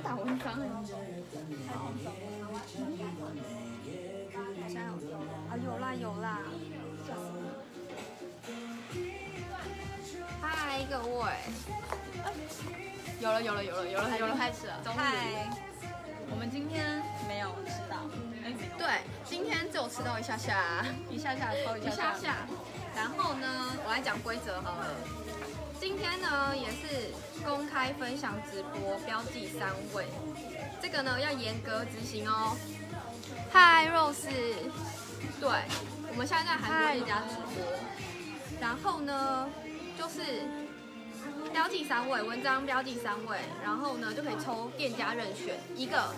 打文章哎。好像有啊，有啦有啦。嗨，各位。有了有了有了有了有了，开始了。嗨，我们今天没有吃到。哎，对，今天只有迟到一下下，一下下一下下。然后呢，我来讲规则好了。今天呢也是公开分享直播，标记三位，这个呢要严格执行哦。嗨，Rose，对，我们现在在韩国一家直播，然后呢就是标记三位，文章标记三位，然后呢就可以抽店家任选。一个。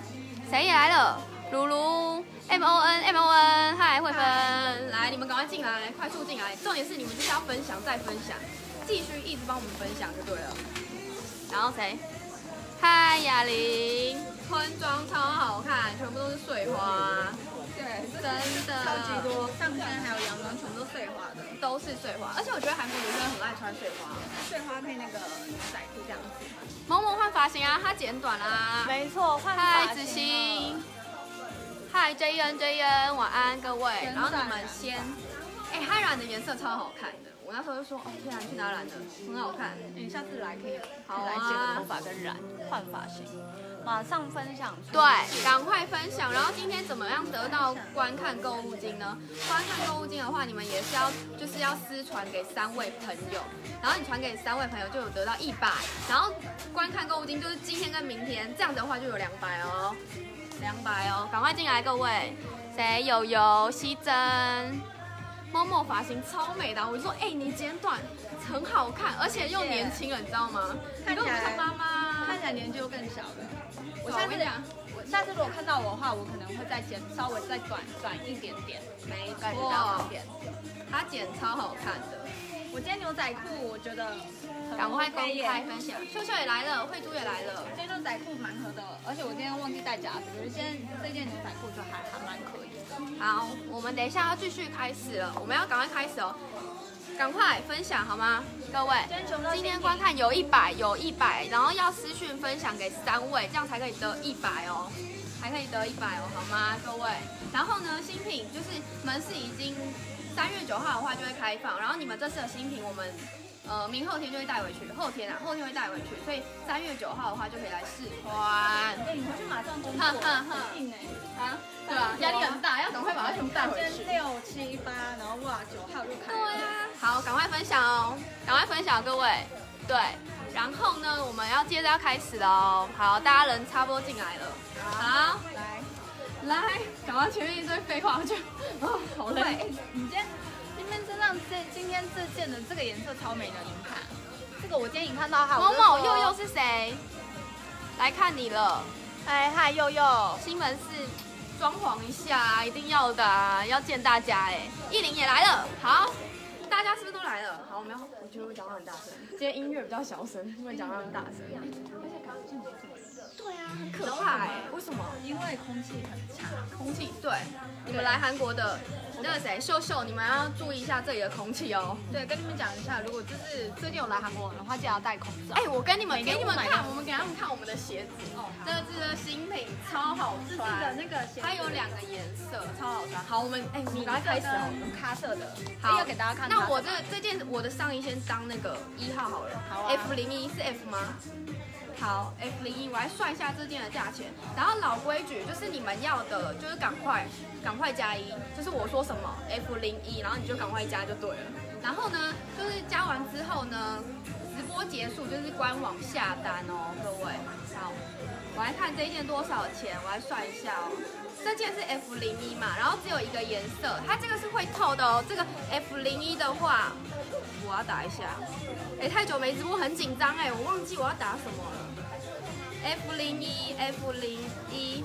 谁也来了？露露，M O N M O N，嗨，慧芬，来，你们赶快进来，快速进来。重点是你们就是要分享再分享，继续一直帮我们分享就对了。然后谁？嗨，雅玲。春装超好看，全部都是碎花，对，真的超级多，上身还有阳光，全部都碎花的，都是碎花。而且我觉得韩国女生很爱穿碎花，碎花配那个仔裤这样子。萌萌换发型啊，她剪短啦。没错，换发型。嗨，子欣。嗨，J N J N，晚安各位。然后你们先，哎，嗨染的颜色超好看的。我那时候就说，哦，天啊，去哪染的？很好看。你下次来可以好来剪个头发跟染，换发型。马上分享，对，赶快分享。然后今天怎么样得到观看购物金呢？观看购物金的话，你们也是要就是要私传给三位朋友，然后你传给三位朋友就有得到一百，然后观看购物金就是今天跟明天，这样的话就有两百哦，两百哦，赶快进来各位，谁有有西珍，默默发型超美的，我就说哎你剪短很好看，而且又年轻了，你知道吗？看起来妈妈，看起来年纪又更小了。我下次讲，我下次如果看到我的话，我可能会再剪稍微再短短一点点，没错，他剪超好看的。我今天牛仔裤，我觉得赶快公开分享。秀秀也来了，慧珠也来了。今天牛仔裤蛮合的，而且我今天忘记带夹子，我今天这件牛仔裤就还还蛮可以的。好，我们等一下要继续开始了，我们要赶快开始哦。赶快分享好吗，各位？今天观看有一百，有一百，然后要私讯分享给三位，这样才可以得一百哦，还可以得一百哦，好吗，各位？然后呢，新品就是门市已经三月九号的话就会开放，然后你们这次的新品我们呃明后天就会带回去，后天啊后天会带回去，所以三月九号的话就可以来试穿。哎，你回去马上工作，硬哎，啊，对吧？压力很大，要赶快把它全部带回去。六七八，然后哇九号就开。对啊。好，赶快分享哦！赶快分享，各位。对，然后呢，我们要接着要开始了哦。好，大家人差不多进来了。好，来，来，赶快前面一堆废话就，啊，好累。你今天今天身上这今天这件的这个颜色超美的，你们看。这个我今天已经看到哈。某某佑佑是谁？来看你了。嗨嗨，佑佑，新门市装潢一下，一定要的，要见大家哎。艺林也来了，好。大家是不是都来了？好，我们要，我觉得我讲话很大声。今天音乐比较小声，因为讲话很大声。对啊，很可怕哎。为什么？因为空气很差。空气对。你们来韩国的。那个谁，秀秀，你们要注意一下这里的空气哦。对，跟你们讲一下，如果就是最近有来韩国的话，记得要戴口罩。哎，我跟你们给你们看，我们给他们看我们的鞋子。哦，这是的新品，超好穿。的那个鞋，它有两个颜色，超好穿。好，我们哎，我们赶快开始哦。咖色的，好，要给大家看。那我这这件我的上衣先当那个一号好了。好啊。F 零一是 F 吗？好，F 零一，我来算一下这件的价钱。然后老规矩，就是你们要的，就是赶快，赶快加一，就是我说什么 F 零一，然后你就赶快加就对了。然后呢，就是加完之后呢，直播结束就是官网下单哦，各位。好，我来看这一件多少钱，我来算一下哦。这件是 F 零一嘛，然后只有一个颜色，它这个是会透的哦。这个 F 零一的话，我要打一下。哎，太久没直播，很紧张哎，我忘记我要打什么了。F 零一 F 零一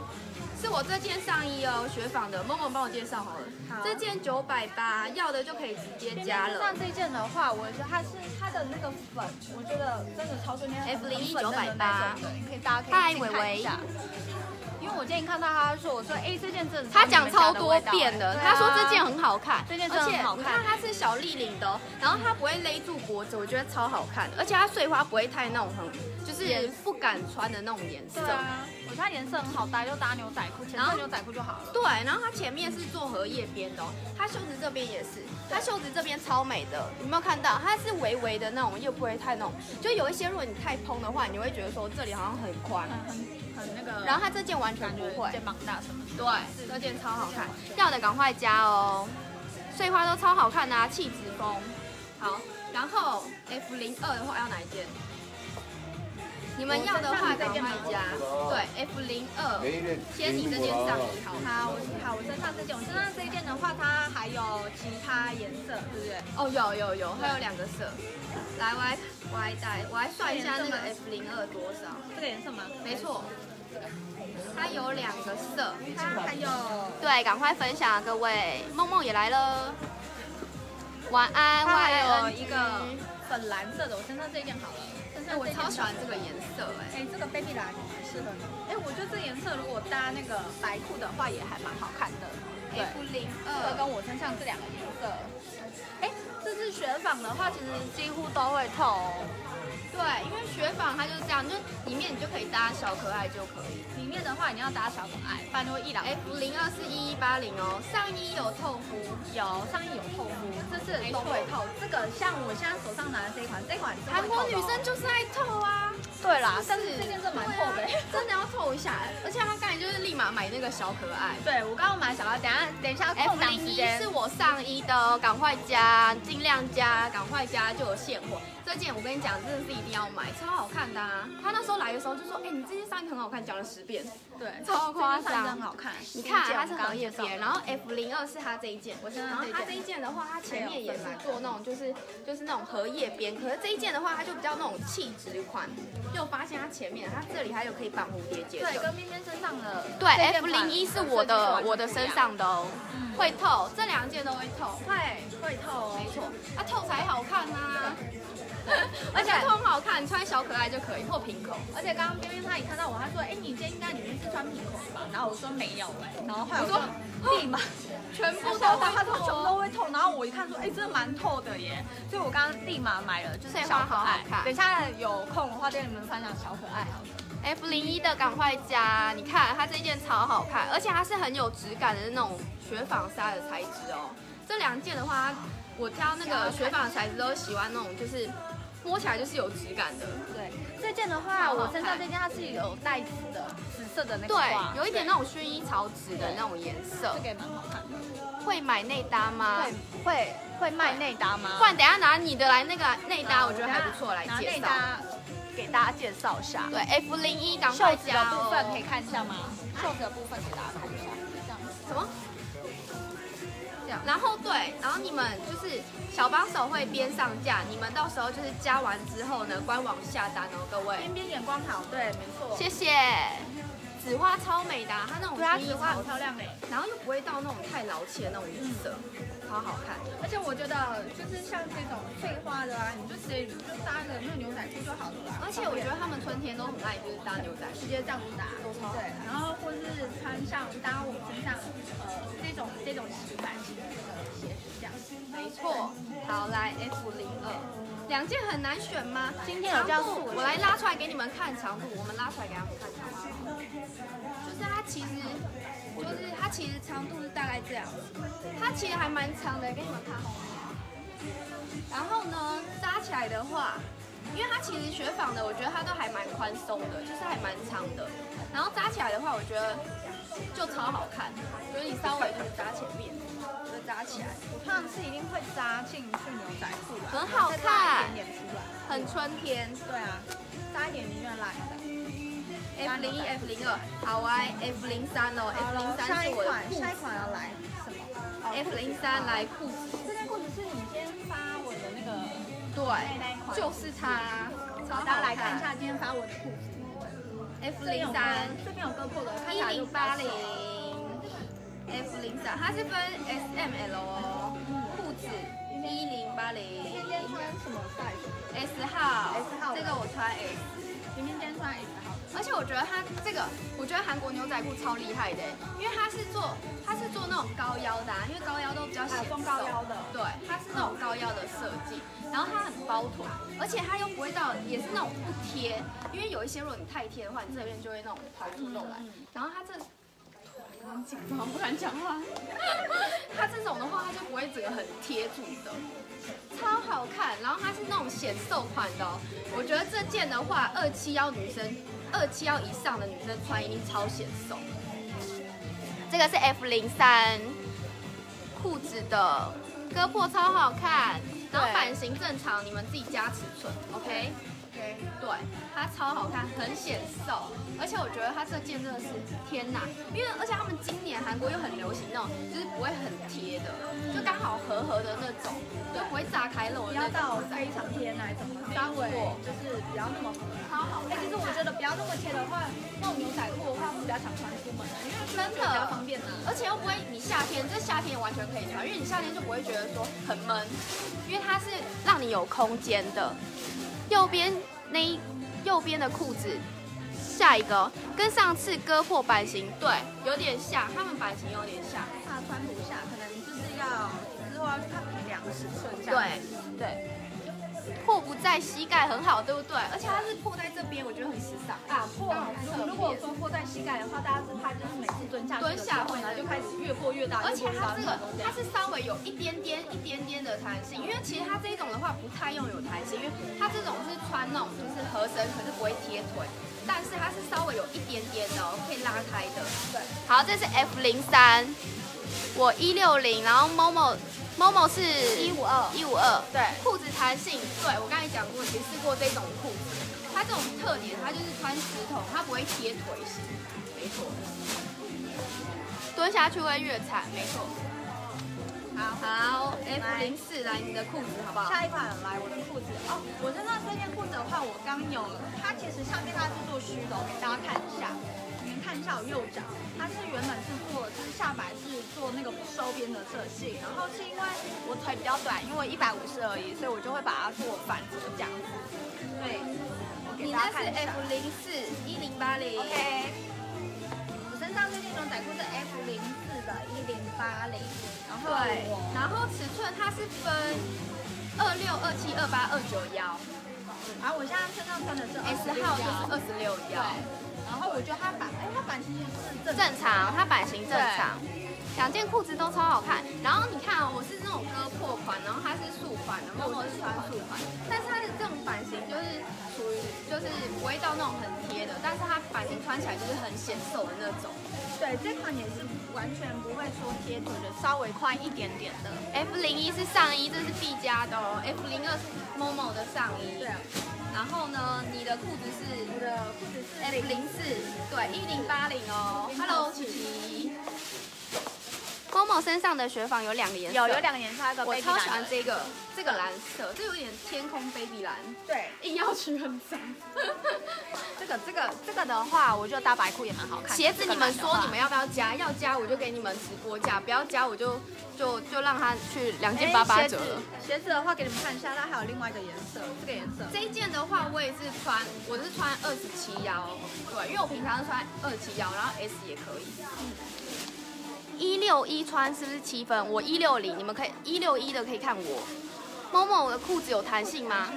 是我这件上衣哦，雪纺的，萌萌帮我介绍好了。好，这件九百八，要的就可以直接加了。像这件的话，我觉得它是它的那个粉，我觉得真的超顺 F 零一九百八，对，可以大家可以看一下。因为我今天看到他说，我说哎这件真的，他讲超多遍的，他说这件很好看，这件真的很好看。你看它是小立领的，然后它不会勒住脖子，我觉得超好看，而且它碎花不会太那种很，就是不敢穿的那种颜色。对啊，我觉得它颜色很好搭，就搭牛仔裤，然后牛仔裤就好了。对，然后它前面是做荷叶边的，它袖子这边也是，它袖子这边超美的，有没有看到？它是微微的那种，又不会太那种，就有一些如果你太蓬的话，你会觉得说这里好像很宽。很很那个，然后它这件完全不会，肩膀大什么？对，这件超好看，要的赶快加哦。碎花都超好看的，气质风。好，然后 F 零二的话要哪一件？你们要的话赶快加。对，F 零二，先你这件上衣好。好，好，我身上这件，我身上这一件的话，它还有其他颜色，对不对？哦，有有有，还有两个色。来，我来我来带，我来算一下那个 F 零二多少？这个颜色吗？没错。它有两个色，它还有对，赶快分享各位，梦梦也来了，晚安，还有一个粉蓝色的，我身上这件好了，哎，我超喜欢这个颜色，哎，哎，这个 baby 蓝适合你，哎，我觉得这颜色如果搭那个白裤的话也还蛮好看的，F 零二。跟我身上这两个颜色，哎，这是雪纺的话，其实几乎都会透。对，因为雪纺它就是这样，就里面你就可以搭小可爱就可以。里面的话你要搭小可爱，不然就会一两。F 零二四一一八零哦，上衣有透肤，有上衣有透肤，这是都会透。这个像我现在手上拿的这款，这款韩国女生就是爱透啊。对啦，但是这件是蛮透的，真的要透一下。而且他刚才就是立马买那个小可爱。对我刚刚买小可爱，等下等一下 F 零一是我上衣的，赶快加，尽量加，赶快加就有现货。这件我跟你讲，真的是一定要买，超好看的啊！他那时候来的时候就说：“哎，你这件上衣很好看，讲了十遍。”对，超夸张，很好看。你看，它是荷叶边，然后 F 零二是它这一件，然后它这一件的话，它前面也是做那种就是就是那种荷叶边，可是这一件的话，它就比较那种气质款。就发现它前面，它这里还有可以绑蝴蝶结。对，跟边边身上的。对，F 零一是我的我的身上的哦，会透，这两件都会透，会会透，没错，它透才好看啊。而且很好看，穿小可爱就可以，或平口。而且刚刚边边他一看到我，他说：“哎，你今天应该里面是穿平口吧？”然后我说没有哎，然后后来我说 立马全部都 他说全部都会透。然后我一看说：“哎，真的蛮透的耶！”所以我刚刚立马买了，就是小可爱。等一下有空的话，跟你们分享小可爱。F 零一的赶快加，你看它这件超好看，而且它是很有质感的那种雪纺纱的材质哦。这两件的话，我挑那个雪纺材质都喜欢那种就是。摸起来就是有质感的。对，这件的话，我身上这件它是有带紫的，紫色的那个。对，有一点那种薰衣草紫的那种颜色。这个也蛮好看的。会买内搭吗？会会会卖内搭吗？不然等下拿你的来那个内搭，我觉得还不错，来介绍。给大家介绍一下。对，F 零一赶快加部分可以看一下吗？袖子的部分给大家看一下。这样子。什么？然后对，然后你们就是小帮手会边上架，你们到时候就是加完之后呢，官网下单哦，各位。边边眼光好，对，没错。谢谢。紫花超美的，它那种对紫花好漂亮哎，然后又不会到那种太老气的那种颜色，超好看。而且我觉得就是像这种碎花的啊，你就直接就搭个那个牛仔裤就好了。而且我觉得他们春天都很爱就是搭牛仔，直接这样子搭都超。对，然后或者是穿上搭我们身上呃这种这种洗版型的那个鞋子这样。没错。好，来 F 零二，两件很难选吗？今天有这样我来拉出来给你们看长度，我们拉出来给他们看长度。就是它其实，就是它其实长度是大概这样，它其实还蛮长的，给你们看。然后呢，扎起来的话，因为它其实雪纺的，我觉得它都还蛮宽松的，就是还蛮长的。然后扎起来的话，我觉得就超好看，就是你稍微就是扎前面，就扎起来。我看是一定会扎进去牛仔裤的，很好看，一点点出来，很春天。对啊，扎一点宁愿来的。F 零一 F 零二，好啊，F 零三哦，F 零三是我的裤子。下一款要来什么？F 零三来裤子。这件裤子是你先发我的那个，对，就是它。好，大家来看一下今天发我的裤子。F 零三，这边有割破的，一零八零。F 零三，它是分 S M L 哦，裤子一零八零。今天穿什么 size？S 号，S 号，这个我穿 S。明天今天穿 S 号的。而且我觉得它这个，我觉得韩国牛仔裤超厉害的，因为它是做它是做那种高腰的，啊因为高腰都比较显瘦。高腰的。对，它是那种高腰的设计，然后它很包臀，而且它又不会到，也是那种不贴，因为有一些如果你太贴的话，你这边就会那种跑出肉来。然后它这。很紧张，不敢讲话。它这种的话，它就不会整个很贴住的，超好看。然后它是那种显瘦款的，我觉得这件的话，二七幺女生，二七幺以上的女生穿一定超显瘦。这个是 F 零三裤子的，割破超好看，然后版型正常，你们自己加尺寸，OK。对，它超好看，很显瘦，而且我觉得它这件真的是天哪，因为而且他们今年韩国又很流行那种，就是不会很贴的，就刚好合合的那种，就不会炸开露。不要到非常贴那种，稍微就是不要那么合。超好。哎，其实我觉得不要那么贴的话，那种牛仔裤的话，会比较常穿出门的，因为真的比较方便的，而且又不会你夏天，这夏天也完全可以穿，因为你夏天就不会觉得说很闷，因为它是让你有空间的。右边那一右边的裤子，下一个跟上次割破版型对，有点像，他们版型有点像，怕穿不下，可能就是要之后要看量尺寸这样。对对。破不在膝盖很好，对不对？而且它是破在这边，我觉得很时尚啊。破，如果说破在膝盖的话，大家是怕就是每次蹲下蹲下会，然后就开始越破越大。而且它这个它是稍微有一点点一点点的弹性，因为其实它这种的话不太用有弹性，因为它这种是穿那种就是合身，可是不会贴腿。但是它是稍微有一点点的，可以拉开的。对，好，这是 F 零三，我一六零，然后 Momo。某某是一五二，一五二，对，裤子弹性，对我刚才讲过，也试过这种裤子，它这种特点，它就是穿直筒，它不会贴腿型，没错，蹲下去会越惨，没错。好，好，F 零四来你的裤子好不好？下一款来我的裤子。哦，我身上这件裤子的话，我刚有，它其实上面它是做虚的，我给大家看一下。看一下我右脚，它是原本是做就是下摆是做那个不收边的设计，然后是因为我腿比较短，因为我一百五十而已，所以我就会把它做反折这样子。对，你那是 F 零四一零八零，OK。我身上这件牛仔裤是 F 零四的一零八零，然后对，然后尺寸它是分二六、二七、二八、二九幺，然后我现在身上穿的是 S 号，就是二十六幺。然后我觉得它版，哎，它版型是正正常，它版型正，两件裤子都超好看。然后你看啊，我是那种割破款，然后它是束款，然后我是穿束款，但是它的这种版型就是属于就是不会到那种很贴的，但是它版型穿起来就是很显瘦的那种。对，这款也是完全不会说贴腿的，稍微宽一点点的。F 零一是上衣，这是 B 加的哦。F 零二是 Momo 的上衣。对。然后呢，你的裤子是？我的裤子是 F 零四，对，一零八零哦。Hello，琪琪。Momo 身上的雪纺有两个颜色，有有两个颜色，我超喜欢这个，这个蓝色，这有点天空 baby 蓝，对，硬要去很脏。这个这个这个的话，我觉得搭白裤也蛮好看。鞋子你们说你们要不要加？要加我就给你们直播价，不要加我就就就让他去两件八八折了。鞋子的话给你们看一下，它还有另外一个颜色，这个颜色。这一件的话我也是穿，我是穿二十七腰，对，因为我平常是穿二十七腰，然后 S 也可以。一六一穿是不是七分？我一六零，你们可以一六一的可以看我。某某的裤子有弹性吗？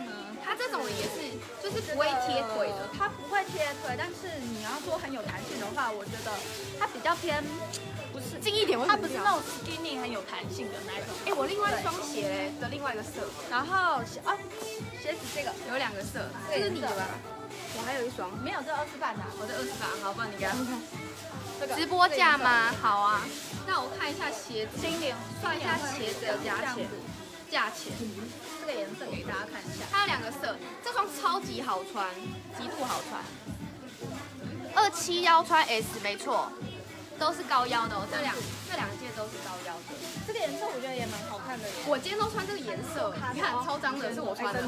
它这种也是，就是不会贴腿的。它不会贴腿，但是你要说很有弹性的话，我觉得它比较偏，不是近一点，它不是那种 skinny 很有弹性的那一种。哎，我另外一双鞋的另外一个色，然后啊，鞋子这个有两个色，这是你的吧？我还有一双，没有，这二十八的，我的二十八，好，不然你给他看。直播价吗？好啊，那我看一下鞋子，心灵算一下鞋子的价钱，价钱，这个颜色给大家看一下，它有两个色，这双超级好穿，极度好穿，二七腰穿 S 没错，都是高腰的哦，这两这两件都是高腰的，这个颜色我觉得也蛮好看的，我今天都穿这个颜色，你看超脏的，是我穿的，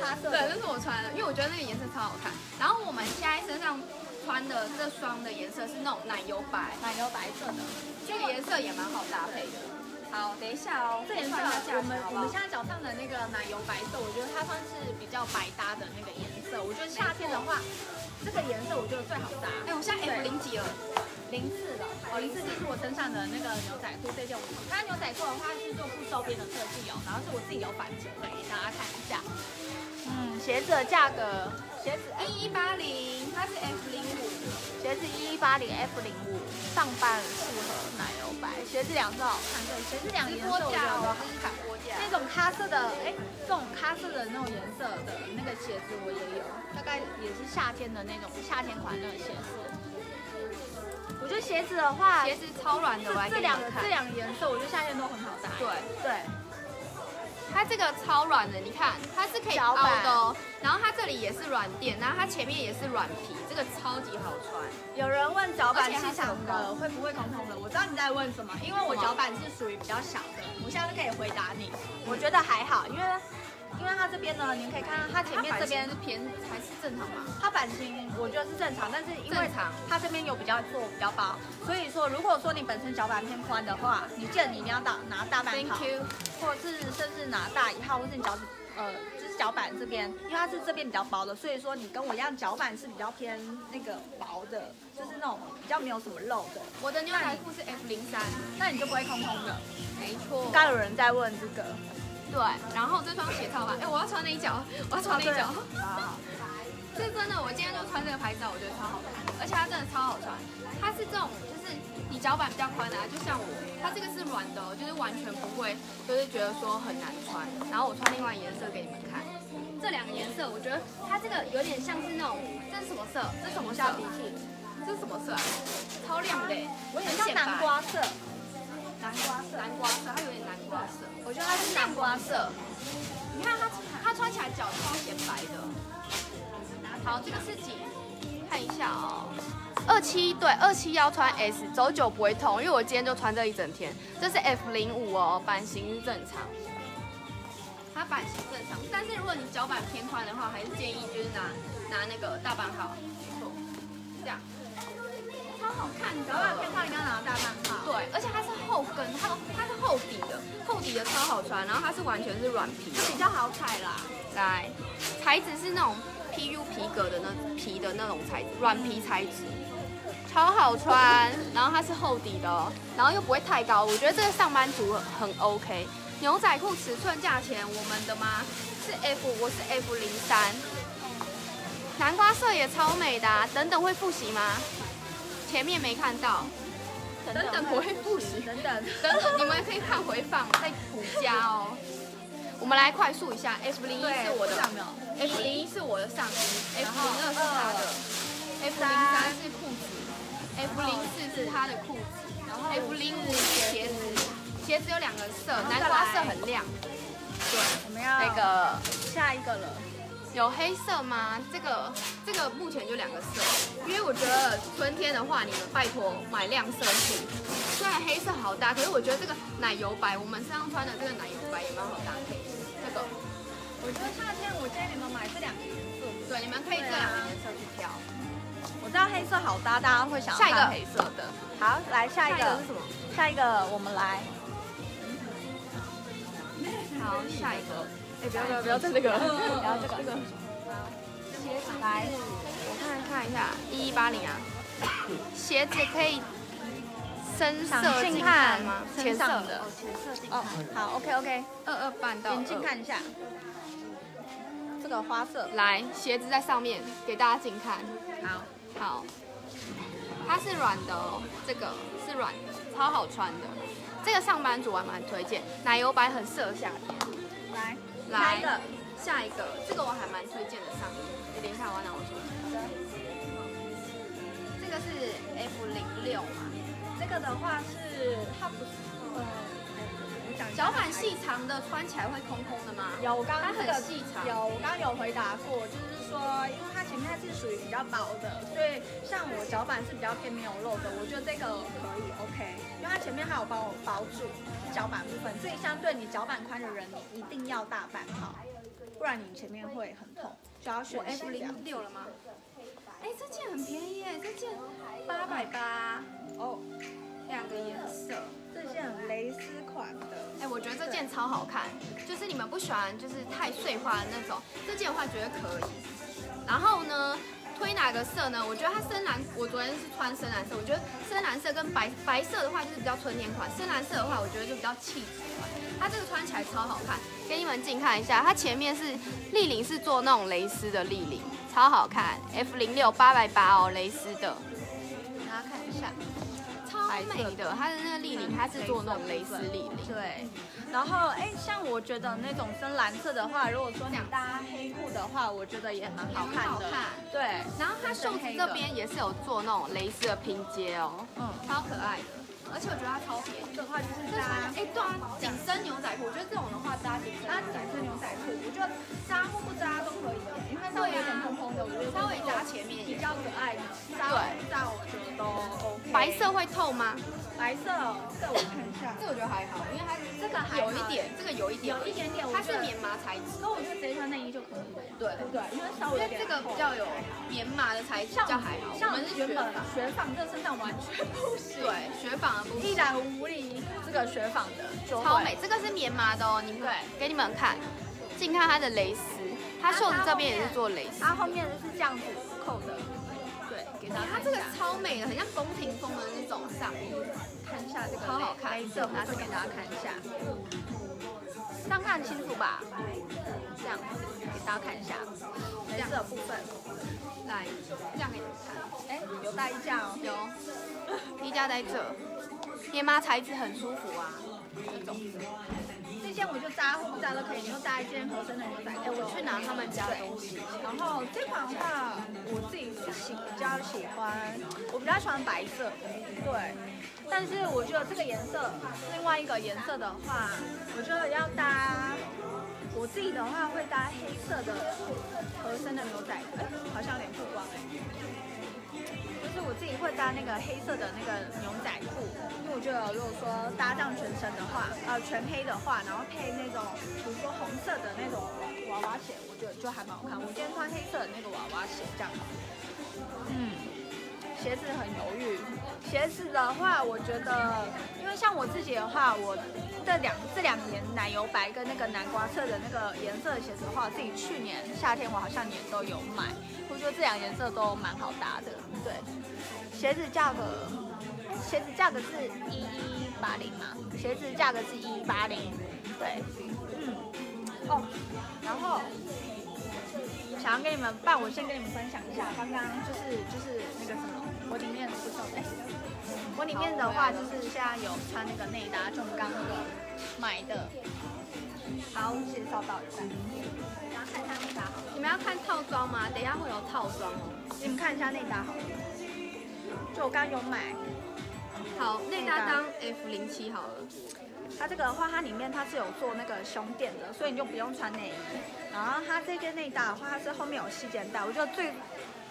咖 色，对，那是我穿的，因为我觉得那个颜色超好看，然后我们现在身上。穿的这双的颜色是那种奶油白，奶油白色的，这个颜色也蛮好搭配的。好，等一下哦，这颜色我们我们现？在脚上的那个奶油白色，我觉得它算是比较百搭的那个颜色。我觉得夏天的话，这个颜色我觉得最好搭。哎，我现在 F 零几了？零四了，哦，零四就是我身上的那个牛仔裤这件。它牛仔裤的话是做不收边的设计哦，然后是我自己有版型的，给大家看一下。嗯，鞋子的价格，鞋子一一八零，它是 F 零五。鞋子一一八零 F 零五，上半适合奶油白，鞋子两色好看，对，鞋子两颜色我觉得都好看。那种咖色的，哎，这种咖色的那种颜色的那个鞋子我也有，大概也是夏天的那种夏天款那个鞋子。我觉得鞋子的话，鞋子超软的，我来这两个这。两个颜色，我觉得夏天都很好搭。对，对，它这个超软的，你看它是可以凹的哦，然后它这里也是软垫，然后它前面也是软皮，这个超级好穿。有人问脚板而且它细长的会不会空空的？我知道你在问什么，因为我脚板是属于比较小的，我现在就可以回答你。我觉得还好，因为因为它这边呢，你可以看到它前面这边是偏还是正常嘛？它版型我觉得是正常，但是因为它这边有比较做比较薄，所以说如果说你本身脚板偏宽的话，你记得你一定要打拿大半 Thank 号，you。或者是甚至拿大一号，或是你脚趾呃就是脚板这边，因为它是这边比较薄的，所以说你跟我一样脚板是比较偏那个薄的，就是那种比较没有什么肉的，我的牛仔裤是 F 零三，那你就不会空空的。没错。刚有人在问这个，对，然后这双鞋超好，哎，我要穿那一脚，我要穿那一脚。好，这真的，我今天就穿这个拍照，我觉得超好看，而且它真的超好穿。它是这种，就是你脚板比较宽的、啊，就像我，它这个是软的、哦，就是完全不会，就是觉得说很难穿。然后我穿另外颜色给你们看，这两个颜色，我觉得它这个有点像是那种，这是什么色？这是什么色？鼻涕，这是什么色啊？超亮的很像南瓜色，南瓜色，南瓜色，它有点南瓜色。我觉得它是南瓜色。你看它，它穿起来脚超显白的。好，这个是几？看一下哦。二七对，二七要穿 S，走久不会痛，因为我今天就穿这一整天。这是 F 零五哦，版型是正常。它版型正常，但是如果你脚板偏宽的话，还是建议就是拿拿那个大半号，没错，这样，超好看的。脚板偏宽，你刚拿大半号。对，而且它是后跟，它它是厚底的，厚底的超好穿，然后它是完全是软皮它，比较好踩啦。来，材质是那种 PU 皮革的那皮的那种材质，软皮材质，超好穿。然后它是厚底的哦，然后又不会太高，我觉得这个上班族很 OK。牛仔裤尺寸价钱，我们的吗？是 F，我是 F 零三。南瓜色也超美的、啊，等等会复习吗？前面没看到，等等。我会复习。等等，等等，你们可以看回放再补加哦。我们来快速一下，F 零一是我的。上没有？，F 零一是我的上衣，F 零二是他的，F 零三三是裤子，F 零四是。他的裤子，然后 F 零五是鞋子，鞋子。有两个色，南瓜色很亮，对，我们要那个下一个了。有黑色吗？这个这个目前就两个色，因为我觉得春天的话，你们拜托买亮色系。虽然黑色好搭，可是我觉得这个奶油白，我们身上穿的这个奶油白也蛮好搭配。这个我觉得夏天我建议你们买这两个颜色。对，你们可以这两个颜色去挑。我知道黑色好搭，大家会想要下一个黑色的。好，来下一个下一个是什么？下一个我们来。好，下一个。哎，不要不要不要再这个，然然后这个。鞋子来，我看看一下，一一八零啊。鞋子可以深色近近看看吗？浅色的的，浅色近哦，好，OK OK，二二半到眼镜看一下。这个花色，来，鞋子在上面，给大家近看。好，好，它是软的哦，这个是软的，超好穿的。这个上班族还蛮推荐，奶油白很适合夏天。来，来下一个，下一个，这个我还蛮推荐的上衣。你等一下，我要拿我出来。这个是 F 零六嘛，这个的话是它不是呃，脚板细长的穿起来会空空的吗？有，我刚刚细长有，我刚刚有回答过，就是说，因为它前面它是属于比较薄的，所以像我脚板是比较偏没有肉的，我觉得这个可以 OK，因为它前面还有帮我包住脚板部分，所以相对你脚板宽的人，你一定要大半号，不然你前面会很痛，就要选我 F 零六了吗？哎，这件很便宜耶，这件八百八，哦，两个颜色。这件蕾丝款的，哎，我觉得这件，超好看，就是你们不喜欢就是太碎花的那种，这件的话觉得可以。然后呢，推哪个色呢？我觉得它深蓝，我昨天是穿深蓝色，我觉得深蓝色跟白白色的话就是比较春天款，深蓝色的话我觉得就比较气质款。它这个穿起来超好看，给你们近看一下，它前面是立领是做那种蕾丝的立领，超好看，F 零六八百八哦，蕾丝的，超美的，它的那个立领，它是做那种蕾丝立领。对，然后哎，像我觉得那种深蓝色的话，如果说你搭黑裤的话，我觉得也蛮好看的。对，然后它袖子这边也是有做那种蕾丝的拼接哦，嗯，超可爱的。而且我觉得它超便宜，的话就是搭哎，对啊，紧身牛仔裤，我觉得这种的话搭紧身，搭紧身牛仔裤，我觉得搭或不搭都可以，稍微有点蓬蓬的，我觉得稍微扎前面比较可爱。扎扎我觉得都 OK。白色会透吗？白色，这我看一下，这我觉得还好，因为它这个有一点，这个有一点，有一点点，它是棉麻材质，那我觉得直接穿内衣就可以。对对，因为稍微这个比较有棉麻的材质，比较还好。像我们是原本雪纺，这身上完全不行。对，雪纺的不一览无遗，这个雪纺的超美，这个是棉麻的哦，你们对，给你们看，近看它的蕾丝，它袖子这边也是做蕾丝，它后面是这样子扣的。对，给它这个超美的，很像宫廷风的那种上衣，看一下这个，超好看。黑色，拿出给大家看一下，这样看清楚吧？这样给大家看一下，黑色部分，来，这样给你们看。哎，有大衣架哦，有，衣架在这，爹妈材质很舒服啊，这种。这件我就扎或不扎都可以，你就搭一件合身的牛仔裤。我去拿他们家的东西。然后这款的话，我自己喜比较喜欢，我比较喜欢白色。对，但是我觉得这个颜色，另外一个颜色的话，我觉得要搭，我自己的话会搭黑色的合身的牛仔裤。好像有点曝光哎。是我自己会搭那个黑色的那个牛仔裤，因为我觉得如果说搭上全身的话，呃，全黑的话，然后配那种比如说红色的那种娃娃鞋，我觉得就还蛮好看。我今天穿黑色的那个娃娃鞋这样子，嗯，鞋子很犹豫。鞋子的话，我觉得，因为像我自己的话，我这两这两年奶油白跟那个南瓜色的那个颜色的鞋子的话，自己去年夏天我好像也都有买。我觉得这两个颜色都蛮好搭的，对。鞋子价格，鞋子价格是一一八零嘛？鞋子价格是一一八零，对。嗯。哦，然后想要跟你们办，我先跟你们分享一下，刚刚就是就是那个什么，我里面不是哎，我里面的话就是现在有穿那个内搭，就我们刚刚那个买的。好，介绍到一半。你们要看套装吗？等一下会有套装哦。你们看一下内搭好了。就我刚刚有买。好，内搭当 F 零七好了。它这个的话，它里面它是有做那个胸垫的，所以你就不用穿内衣。然后它这件内搭的话，它是后面有细肩带。我觉得最。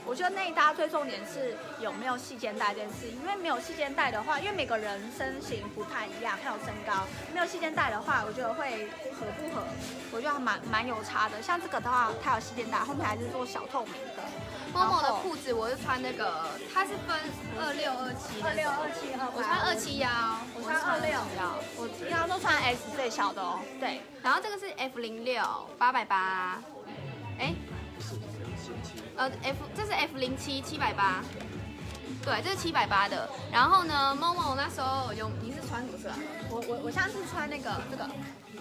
我觉得内搭最重点是有没有细肩带这件事，因为没有细肩带的话，因为每个人身形不太一样，还有身高，没有细肩带的话，我觉得会合不合，我觉得还蛮蛮有差的。像这个的话，它有细肩带，后面还是做小透明的。某某的裤子我是穿那个，它是分二六二七，二六二七二，我穿二七幺，我穿二六幺，我平常都穿 S 最小的哦。对，然后这个是 F 零六八百八，哎。呃，F 这是 F 零七七百八，对，这是七百八的。然后呢，Momo 那时候有，你是穿什么色？我我我现在是穿那个这个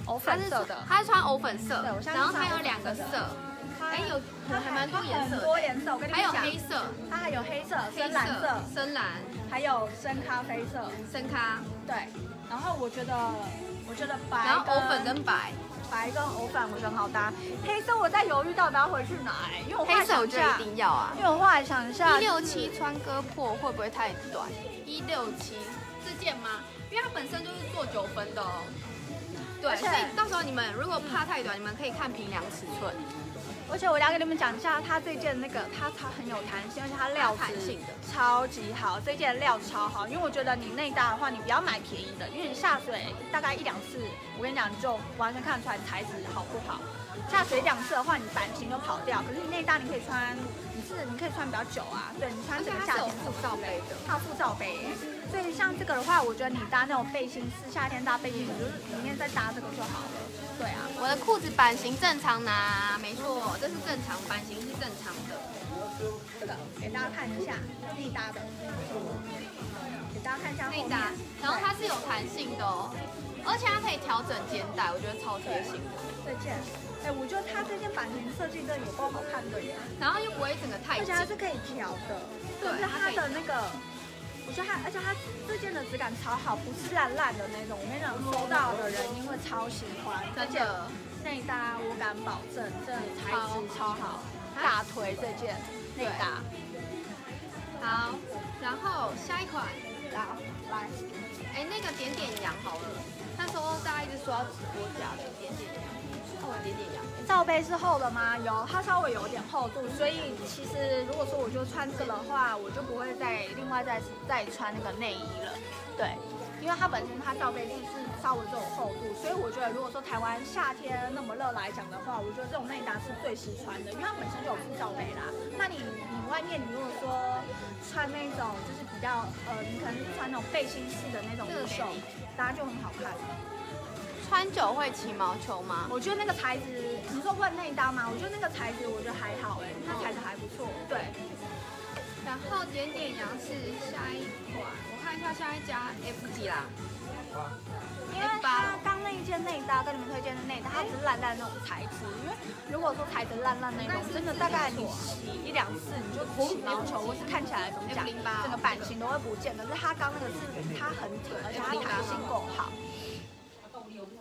藕粉色的，他是穿藕粉色，然后它有两个色，哎有，还蛮多颜色，多颜色，我跟你讲，还有黑色，它还有黑色、深蓝色、深蓝，还有深咖啡色、深咖，对。然后我觉得，我觉得白，然后藕粉跟白。白跟藕粉我觉得很好搭，黑色我在犹豫到底要回去拿，因为我黑色我觉得一定要啊，因为我后来想一下，一六七穿割破会不会太短？一六七这件吗？因为它本身就是做九分的哦，对，所以到时候你们如果怕太短，你们可以看平量尺寸。而且我要跟你们讲一下，它这件那个它它很有弹性，而且它料子超级好，这件料超好。因为我觉得你内搭的话，你不要买便宜的，因为你下水大概一两次，我跟你讲，你就完全看得出来材质好不好。下水两次的话，你版型就跑掉。可是你内搭你可以穿，你是你可以穿比较久啊。对你穿整个夏天是有副罩杯的，它有副罩杯。所以像这个的话，我觉得你搭那种背心是，夏天搭背心，你就是里面再搭这个就好了。对啊，我的裤子版型正常拿，没错，这是正常版型是正常的。这个给大家看一下内搭的，给大家看一下后面内搭，然后它是有弹性的哦，而且它可以调整肩带，我觉得超贴心的。这件，哎，我觉得它这件版型设计真的有够好看的耶，然后又不会整个太紧。而且，它是可以调的，就是它的那个，我觉得它，而且它这件的质感超好，不是烂烂的那种，我跟你讲，收到的人一定会超喜欢，真的。内搭我敢保证，真的材质超好，大腿这件内搭，好，然后下一款，来来，哎，那个点点羊说要直播夹的点点羊，哦，点点羊。罩杯是厚的吗？有，它稍微有点厚度，所以其实如果说我就穿这个的话，我就不会再另外再再穿那个内衣了。对，因为它本身它罩杯就是稍微这种厚度，所以我觉得如果说台湾夏天那么热来讲的话，我觉得这种内搭是最实穿的，因为它本身就有附罩杯啦。那你你外面你如果说穿那种就是比较呃，你可能是穿那种背心式的那种无袖，搭就很好看。穿久会起毛球吗？我觉得那个材质，你说问内搭吗？我觉得那个材质我觉得还好哎，它材质还不错。对。然后点点羊是下一款，我看一下下一家 F 几啦。因为它刚那一件内搭跟你们推荐的内搭，它只是烂烂那种材质。因为如果说材质烂烂那种，真的大概你洗一两次你就起毛球，或是看起来怎么讲，整个版型都会不见。可是它刚那个是它很挺，而且它弹性够好。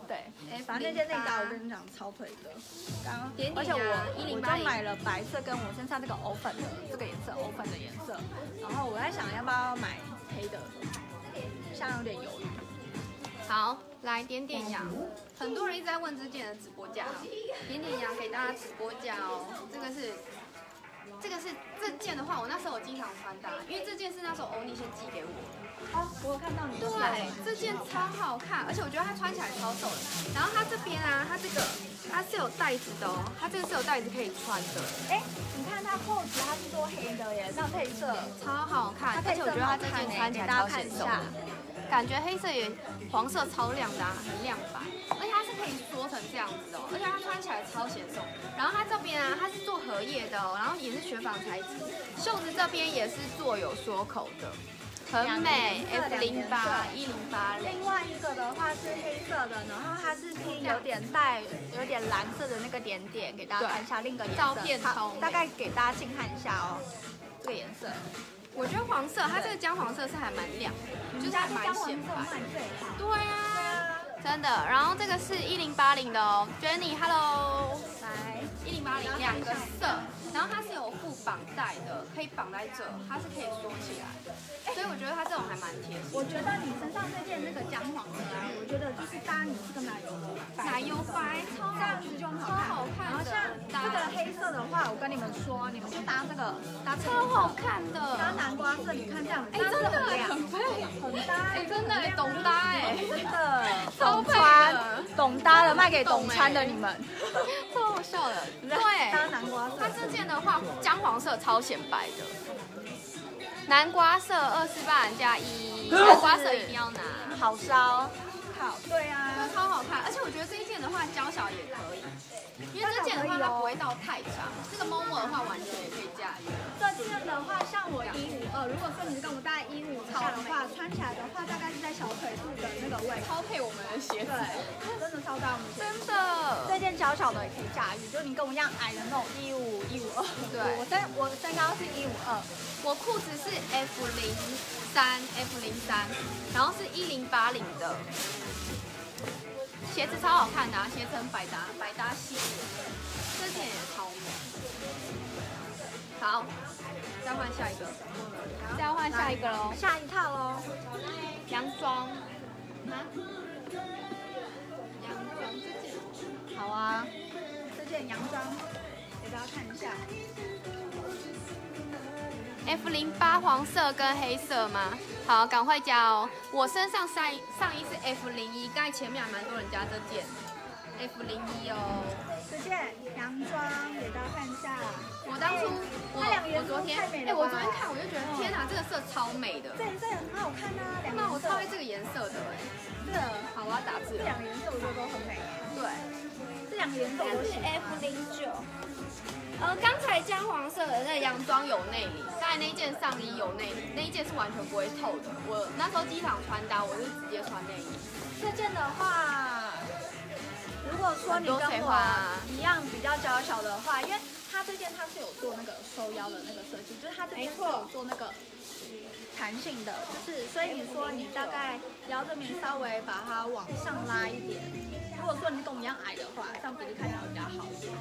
对，哎，反正那件内搭我跟你讲超腿的，刚，而且我我就买了白色跟我身上这个藕粉的这个颜色，藕粉的颜色，然后我在想要不要买黑的，现在有点犹豫。好，来点点羊，很多人一直在问这件的直播价，点点羊给大家直播价哦，这个是。这个是这件的话，我那时候我经常穿搭，因为这件是那时候欧尼先寄给我。哦，我有看到你。对，这件超好看，而且我觉得它穿起来超瘦的。然后它这边啊，它这个它是有带子的哦，它这个是有带子可以穿的。哎，你看它扣子，它是做黑的耶，那配色超好看，而且我觉得它这件穿起来超显瘦的，感觉黑色也黄色超亮的，啊很亮白。而且它是可以缩成这样子的哦，而且它穿起来超显瘦。然后它这边啊，它是做荷叶的哦，然后也是雪纺材质，袖子这边也是做有缩口的，很美。F 零八一零八零。另外一个的话是黑色的，然后它是拼有点带有点蓝色的那个点点，给大家看一下另一个颜色照片，大概给大家近看一下哦，这个颜色。我觉得黄色，它这个姜黄色是还蛮亮，就是还蛮显白。对啊，真的。然后这个是一零八零的哦，Jenny，Hello，来一零八零两个色，然后它是有附绑带的，可以绑在这，它是可以缩起来的，所以我觉得它这种还蛮贴心。我觉得你身上这件那个姜黄色啊，我觉得就是搭你这个奶油白，奶油白，这样子就很好看。然后像这个黑色的话，我跟你们说，你们就搭这个，搭超好看的。搭南瓜色，你看这样子，哎，真的很配，很搭，哎，真的懂搭哎，真的懂穿，懂搭的卖给懂穿的你们，超好笑的。对，它南瓜色。它这件的话，姜黄色超显白的。南瓜色二四八加一，南瓜色一定要拿，好烧。好，对啊，超好看。而且我觉得这一件的话，娇小也可以。因为这件的话它不会到太长，这个 Momo 的话完全也可以驾驭。这件的话，像我一五二，如果说你是跟我大概一五以下的话，穿起来的话大概是在小腿肚的那个位，超配我们的鞋子，真的超搭我们真的。这件小小的也可以驾驭，就是你跟我一样矮的那种一五一五二。对，我身我身高是一五二，我裤子是 F 零三 F 零三，然后是一零八零的。鞋子超好看的，鞋子很百搭，百搭系列，这件也超美。好，再换下一个，再换下一个喽，下一套喽，洋装，啊，洋装这件，好啊，这件洋装给大家看一下。F 零八黄色跟黑色吗？好，赶快加哦！我身上上上衣是 F 零一，刚才前面还蛮多人加这件，F 零一哦。这件洋装也到看一下。我当初我我昨天哎，我昨天看我就觉得，天哪，这个色超美的。这这很好看呐，那，我超爱这个颜色的哎。真的，好，我要打字。这两个颜色我觉得都很美。对，这两个颜色我是 F 零九。呃，刚才姜黄色的那洋装有内里，刚才那一件上衣有内里，那一件是完全不会透的。我那时候机场穿搭，我是直接穿内衣。这件的话，如果说你跟我一样比较娇小的话，因为它这件它是有做那个收腰的那个设计，就是它这件是有做那个弹性的，就是所以你说你大概腰这边稍微把它往上拉一点。如果说你跟我一样矮的话，这样比例看起来会比较好一点。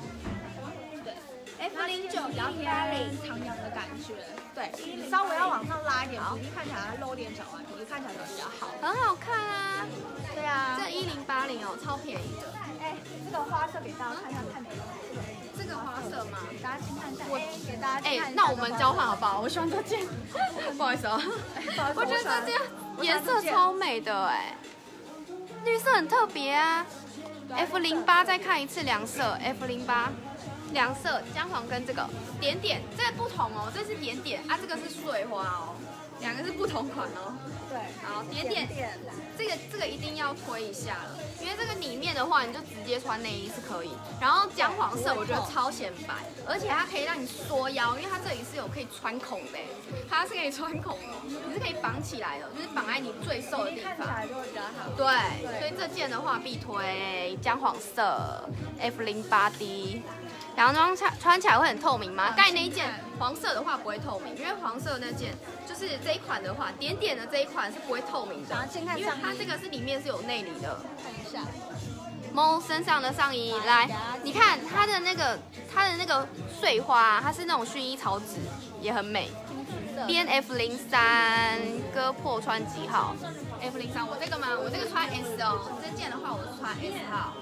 对。F 零九比较一八零，徜徉的感觉，对，你稍微要往上拉一点，比例看起来露点脚腕，比例看起来就比较好。很好看啊！对啊这一零八零哦，超便宜的。哎，这个花色给大家看一下，看哪个？这个花色吗？给大家轻看一下。我哎，给大家哎、那我们交换好不好？我喜欢这件，不好意思啊、我觉得这件颜色超美的哎、绿色很特别啊。F 零八再看一次两色，F 零八两色姜黄跟这个点点，这个不同哦，这是点点啊，这个是碎花哦，两个是不同款哦。对，好，点点点，这个这个一定要推一下了，因为这个里面的话，你就直接穿内衣是可以。然后姜黄色我觉得超显白，而且它可以让你缩腰，因为它这里是有可以穿孔的，它是可以穿孔的，你是可以绑起来的，就是绑在你最瘦的地方。看起来就会比较好。对，所以这件的话必推姜黄色 F 零八 D，洋装穿穿起来会很透明吗？刚才那一件黄色的话不会透明，因为黄色那件就是这一款的话，点点的这一款是不会透明的先，看因为它这个是里面是有内里的。看一下，猫身上的上衣，来，你看它的那个它的那个碎花，它是那种薰衣草紫，也很美。金紫色。编 F 零三，割破穿几号？F 零三，我这个吗？我这个穿 S 哦，这件的话我是穿 S 号，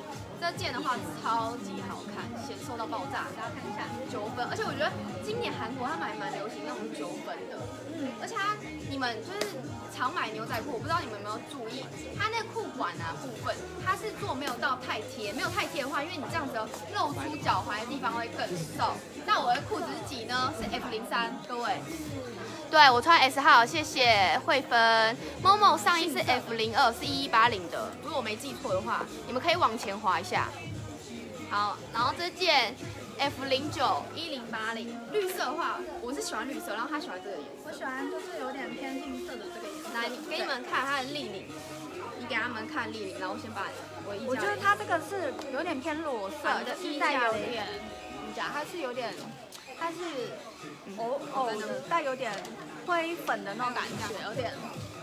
这件的话超级好看，显瘦到爆炸。大家看一下九分，而且我觉得今年韩国他们还蛮流行那种九分的，嗯，而且它你们就是常买牛仔裤，我不知道你们有没有注意，它那个裤管啊部分，它是做没有到太贴，没有太贴的话，因为你这样子哦露出脚踝的地方会更瘦。那我的裤子是几呢？是 F 零三，各位。对我穿 S 号，谢谢慧芬。Momo 上衣是 F 零二，是一一八零的，如果我没记错的话，你们可以往前滑一下。好，然后这件 F 零九一零八零，绿色的话，我是喜欢绿色，然后他喜欢这个颜色。我喜欢就是有点偏杏色的这个颜色。来，给你们看它的立领，你给他们看立领，然后我先把我衣架。我觉得它这个是有点偏裸色啊，的就是衣架有点，怎么讲？它是有点，它是藕藕，带有点灰粉的那种感觉，有点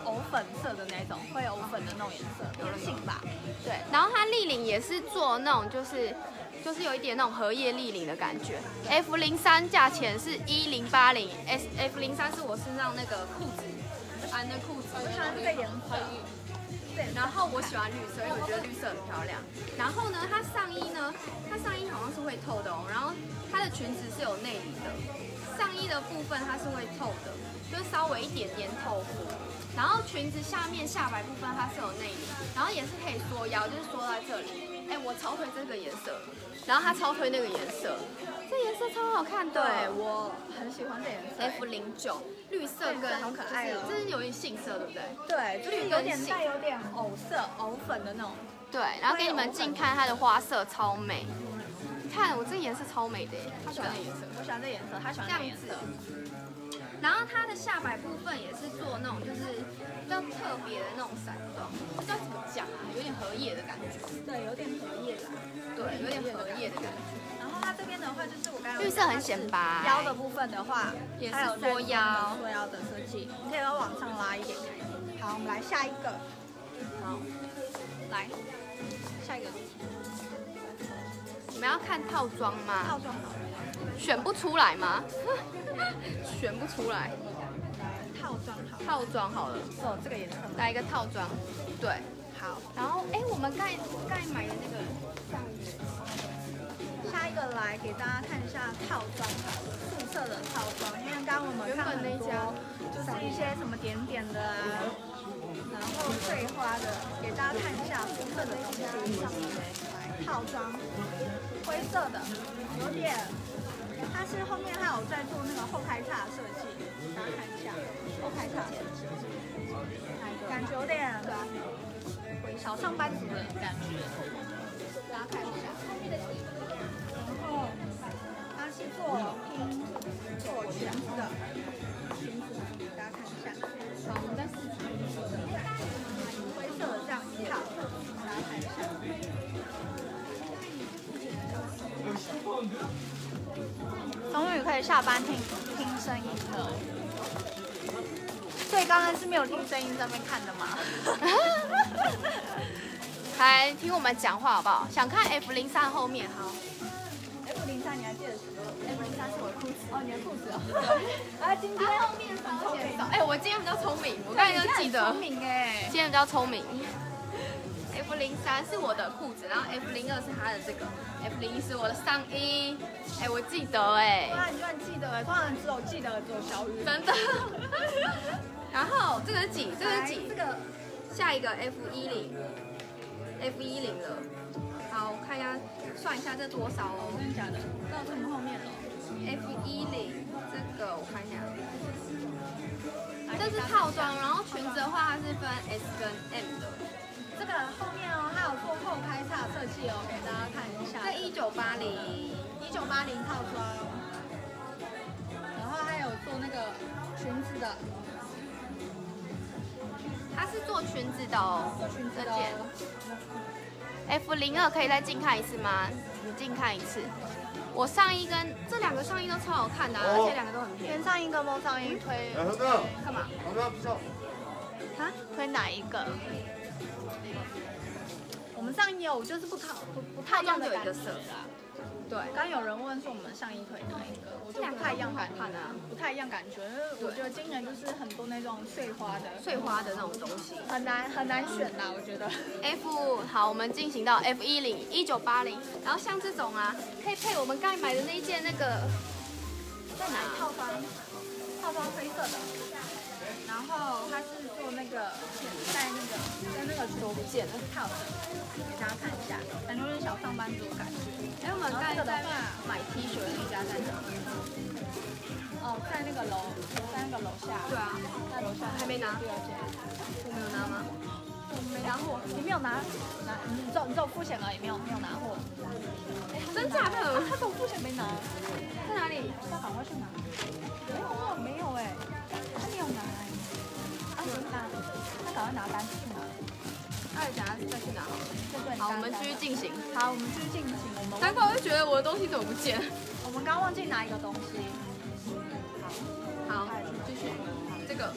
藕粉色的那种，灰藕粉的那种颜色，偏杏吧。对，然后它立领也是做那种就是就是有一点那种荷叶立领的感觉。F 零三价钱是一零八零，S F 零三是我身上那个裤子，安的裤子。我喜欢这个颜色。对，然后我喜欢绿色，因为我觉得绿色很漂亮。然后呢，它上衣呢，它上衣好像是会透的哦。然后它的裙子是有内里的，上衣的部分它是会透的，就是稍微一点点透肤。然后裙子下面下摆部分它是有内里，然后也是可以缩腰，就是缩在这里。哎，我超推这个颜色，然后他超推那个颜色，这颜色超好看的。对，我很喜欢这颜色。F 零九绿色跟好可爱哦就是这是有点杏色，对不对？对，就是有点带有点藕色、藕粉的那种。对，然后给你们近看它的花色超美，看我这颜色超美的，他喜欢这颜色，我喜欢这颜色，他喜欢这样子这颜色。。然后它的下摆部分也是做那种就是比较特别的那种闪状，不知道怎么讲啊，有点荷叶的感觉，对，有点荷叶啦。对，有点荷叶的感觉。然后它这边的话，就是我刚才有绿色很显白腰的部分的话，也是有在缩腰做缩腰的设计，你可以往上拉一点。好，我们来下一个。好，来，下一个你们要看套装吗套吗？装好了，选不出来吗？选不出来，套装好了。套装好了，哦，这个颜色？来一个套装，对。好，然后哎，我们刚才刚买的那个上衣。下一个来给大家看一下套装好了，素色的套装，因为刚刚我们原看很多本那家就是一些什么点点的啊，然后碎花的，给大家看一下肤色的东西上套装，灰色的，有点，它是后面还有在做那个后开叉设计，大家看一下后开叉，感觉有点小上班族的感觉，大家看一下。然后它是做拼做裙子的，以下班听听声音的。所以刚刚是没有听声音在那边看的吗？来听我们讲话好不好？想看 F 零三后面好。F 零三你还记得什么？F 零三是我的裤子哦，你的裤子哦。啊，今天后面稍显少。哎，我今天比较聪明，我刚才就记得。聪明哎，今天比较聪明。F 零三是我的裤子，然后 F 零二是他的这个，F 零一是我的上衣。哎，我记得哎。哇，你居然记得哎，通常只有记得只有小雨。真的。然后这个是几？这个是几？这个下一个 F 一零，F 一零了。好，我看一下，算一下这多少哦。真的假的？到这么后面了。F 一零，这个我看一下，这是套装，然后裙子的话它是分 S 跟 M 的。这个后面哦，它有做后开叉设计哦，给大家看一下。这一九八零，一九八零套装，然后还有做那个裙子的。它是做裙子的哦，做裙子的、哦。F 零二可以再近看一次吗？你近看一次。我上衣跟这两个上衣都超好看的、啊，而且两个都很便宜。原上衣跟猫上衣推干嘛？啊？推哪一个？我们上衣有就是不套不不太一样的感觉啦。对，刚有人问说我们上衣腿哪一个，我就不太一样感觉啊，不太一样感觉，因为我觉得今年就是很多那种碎花的，碎花的那种东西，很难很难选啦，我觉得。F 好，我们进行到 F 一零一九八零，然后像这种啊，可以配我们刚才买的那一件那个，在哪？套装，套装黑色的，然后它是做那个带那个跟那个球剪的套的，给大家看一下，感觉有点小上班族的感觉。哎，我们刚才在买 T 恤的那家在哪？哦，在那个楼，在那个楼下。对啊，在楼下还没拿。第二件，我没有拿吗？我没拿货，你没有拿？拿，你只有你只有付钱而已，没有没有拿货。真假的？他走付钱没拿。在哪里？要赶快去拿。没有啊，没有他赶快拿单去拿。那等下再去拿好好，我们继续进行。好，我们继续进行。我们难怪我会觉得我的东西怎么不见？我们刚忘记拿一个东西。好，好，继续。这个，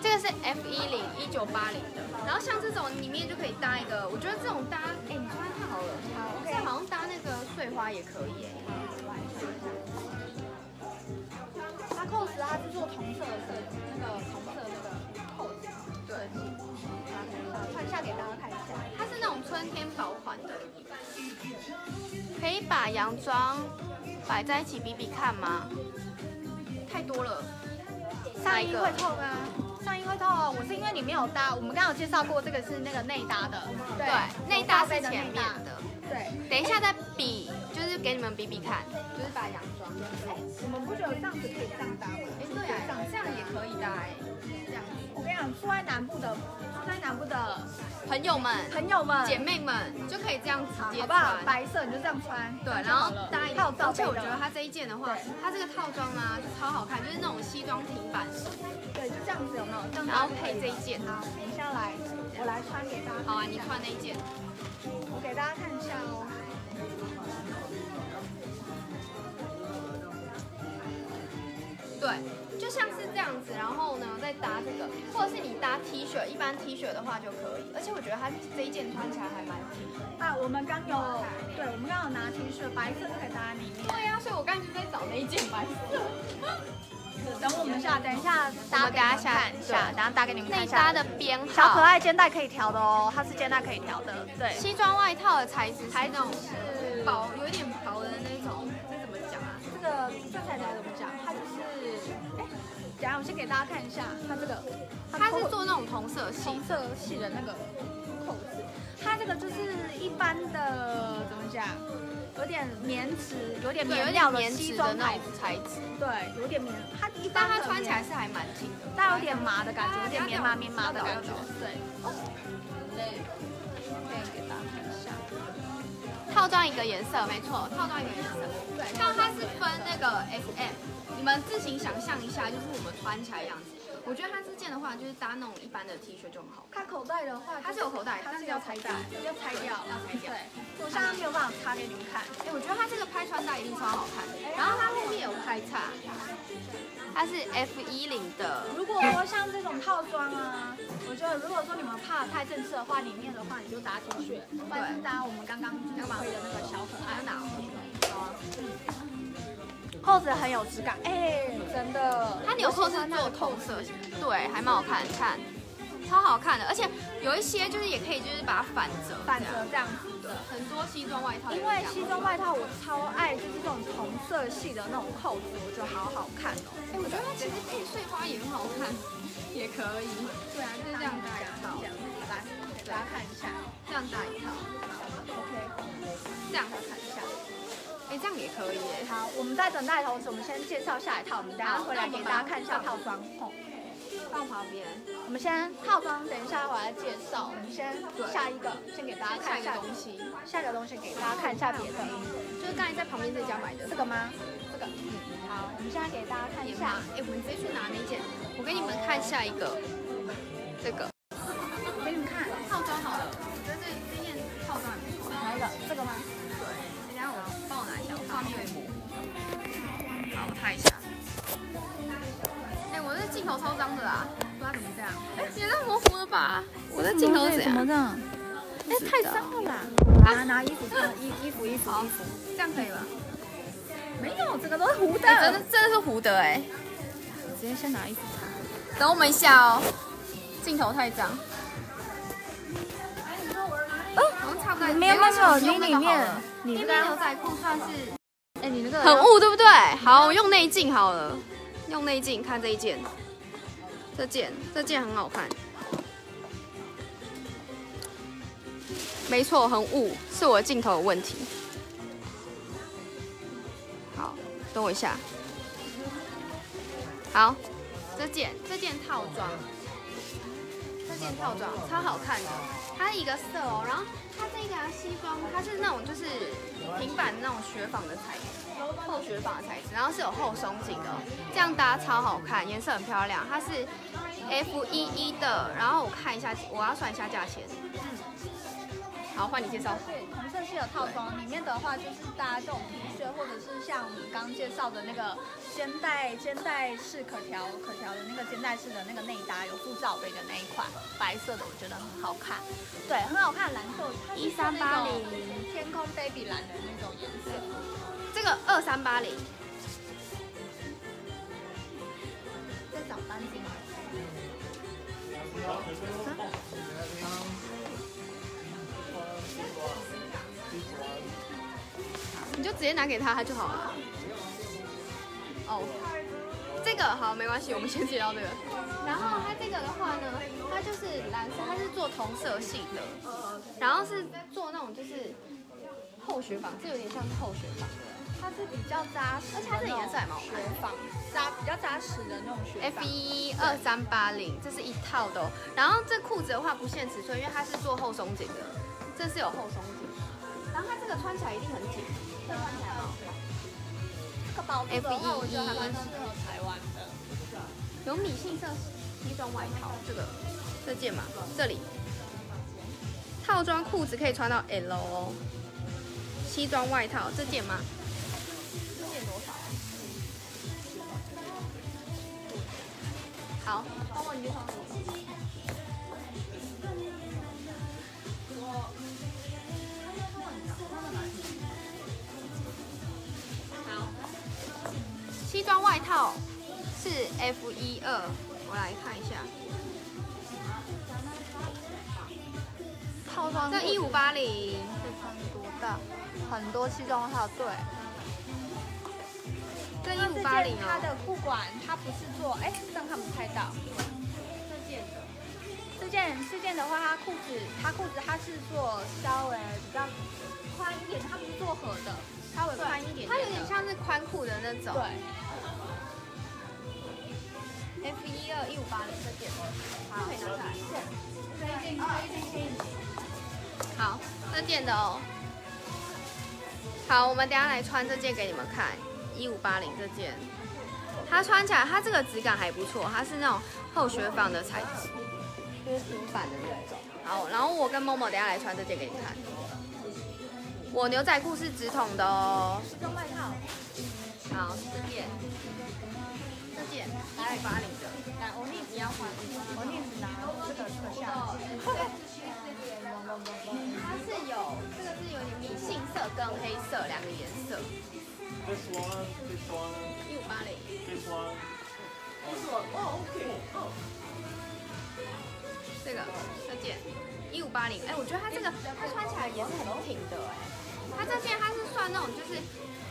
这个是 F 一零一九八零的。然后像这种里面就可以搭一个，我觉得这种搭，哎，你穿太好了。好，OK。这好像搭那个碎花也可以哎。它扣子它是做同色的色，那个同色那个扣子。对。穿下给大家看一下，它是那种春天薄款的，可以把洋装摆在一起比比看吗？太多了，上衣会透啊？上衣会透哦，我是因为你没有搭，我们刚刚有介绍过，这个是那个内搭的，对，内搭是前面的，对。等一下再比，就是给你们比比看，就是把洋装。哎，我们不觉得这样子可以这样搭吗？哎，对呀，这样也可以搭哎，这样。我跟你讲，住在南部的，住在南部的朋友们、朋友们、姐妹们就可以这样直接好不好？白色你就这样穿，对，然后搭一套，而且我觉得它这一件的话，它这个套装呢就超好看，就是那种西装平板式，对，就这样子有没有？这样然后配这一件，好，等一下来，我来穿给大家。好啊，你穿那一件，我给大家看一下哦。对，就像是这样子，然后呢再搭这个，或者是你搭 T 恤，一般 T 恤的话就可以。而且我觉得它这一件穿起来还蛮啊，我们刚有，对，我们刚有拿 T 恤，白色就可以搭在里面。对呀、啊，所以我刚才就在找那一件白色。等我们下，等一下搭给你们看一下，等下搭给你们看一下。内搭的编号，小可爱肩带可以调的哦，它是肩带可以调的。对，西装外套的材质是那种是薄，有一点薄的那种，这怎么讲啊？这个这材质怎么等下我先给大家看一下，它这个，它是做那种同色系，同色系的那个。扣子，它这个就是一般的怎么讲，有点棉质，有点棉料的那种装材质，材质，对，有点棉，它一般它穿起来是还蛮轻的，但有点麻的感觉，啊有点棉麻棉麻的感觉对。对，可以给大家看一下。套装一个颜色，没错，套装一个颜色。对，像它是分那个 S M，你们自行想象一下，就是我们穿起来的样子。我觉得它这件的话，就是搭那种一般的 T 恤就很好看。它口袋的话，它是有口袋它但是要拆掉要拆掉，要拆掉对，我现在没有办法插给你们看。哎、我觉得它这个拍穿搭一定超好看。然后它开叉，它是 F 一零的，如果说像这种套装啊，我觉得如果说你们怕太正式的话，里面的话你就搭 T 恤，或者是搭我们刚刚就是推的那个小可爱。哪？扣子很有质感，哎，真的。它纽扣是做透色系，对，还蛮好看，看，超好看的。而且有一些就是也可以就是把它反折，反折这样子的。很多西装外套因为西装外套我超爱，就是这种同色系的那种扣子，我觉得好好看哦。哎、我觉得它其实配碎花也很好看，也可以。对啊，就是这样搭一套这样来给大家看一下。这样搭一套，OK，这样看一下。哎、这样也可以耶。好，我们在等待的同时，我们先介绍下一套，我们等下回来给大家看一下套装。哦，放旁边，我们先套装，等一下我来介绍。我们先下一个，先给大家看一下东西，下一个东西给大家看一下别的。就是刚才在旁边这家买的这个吗？这个，嗯，好，我们现在给大家看一下。。哎、我们直接去拿那件。我给你们看下一个，这个吧？我的镜头怎样？这样？哎、太脏脏了啦！拿拿衣服穿，衣衣服衣服衣服。这样可以吧？没有，这个都是糊的。哎、真的真的是糊的哎、直接先拿衣服擦。等我们一下哦，镜头太脏。哦，好像差不多。没有没有用那个你里面好了你那个牛仔裤算是哎，你那个很雾，对不对？好，我用内镜好了，用内镜看这一件，这件这件很好看。没错，很雾，是我的镜头有问题。好，等我一下。好，这件这件套装，这件套装超好看的，它一个色哦，然后它这个西装，它是那种就是平板那种雪纺的材质，厚雪纺的材质，然后是有后松紧的，这样搭超好看，颜色很漂亮，它是 F 一一的，然后我看一下，我要算一下价钱。好，换你介绍。对，同色系的套装里面的话，就是搭这种 T 恤，或者是像我们刚刚介绍的那个肩带肩带式可调可调的那个肩带式的那个内搭，有附罩杯的那一款，白色的我觉得很好看，对，很好看，蓝色，它是那种1380天空 baby 蓝的那种颜色。这个二三八零，在找单子吗？你就直接拿给他，他就好了。哦，这个好，没关系，我们先介绍这个。然后它这个的话呢，它就是蓝色，它是做同色系的，然后是做那种就是厚雪纺，这有点像是厚雪纺的。它是比较扎实，而且它这个颜色还蛮好看雪纺扎比较扎实的那种雪 F 纺。一二三八零，这是一套的、哦。然后这裤子的话不限尺寸，因为它是做后松紧的，这是有后松紧。然后它这个穿起来一定很紧，这穿起来蛮好看。这个包子的话，我觉得还蛮适合台湾的。有米杏色西装外套，这个这件嘛，这里套装裤子可以穿到 L 哦。西装外套这件吗？这件多少啊？好，帮我你介绍什么？西装外套是 F 一二，我来看一下，套装这一五八零，可以穿多大？很多西装外套，对。这一五八零件它哦，的裤管，它不是做，哎，这样看不太到。这件的，这件这件的话，它裤子它裤子它是做稍微比较宽一点，它不是做合的，稍微宽一点点。它有点像是宽裤的那种。对。F 一二一五八零这件，好，可以拿下来。推荐推荐给你。好，这件的哦。好，我们等下来穿这件给你们看，一五八零这件，它穿起来它这个质感还不错，它是那种厚雪纺的材质，就是平板的那种。好，然后我跟某某等下来穿这件给你看。我牛仔裤是直筒的哦。西装外套，好，这件，这件一五八零的。来，我逆子要换，我逆子拿这个特效。它是有这个是有点米杏色跟黑色两个颜色，This one, this one, 一五八零。这个这件一五八零，哎，我觉得它这个它穿起来也是很挺的哎，它这件它是算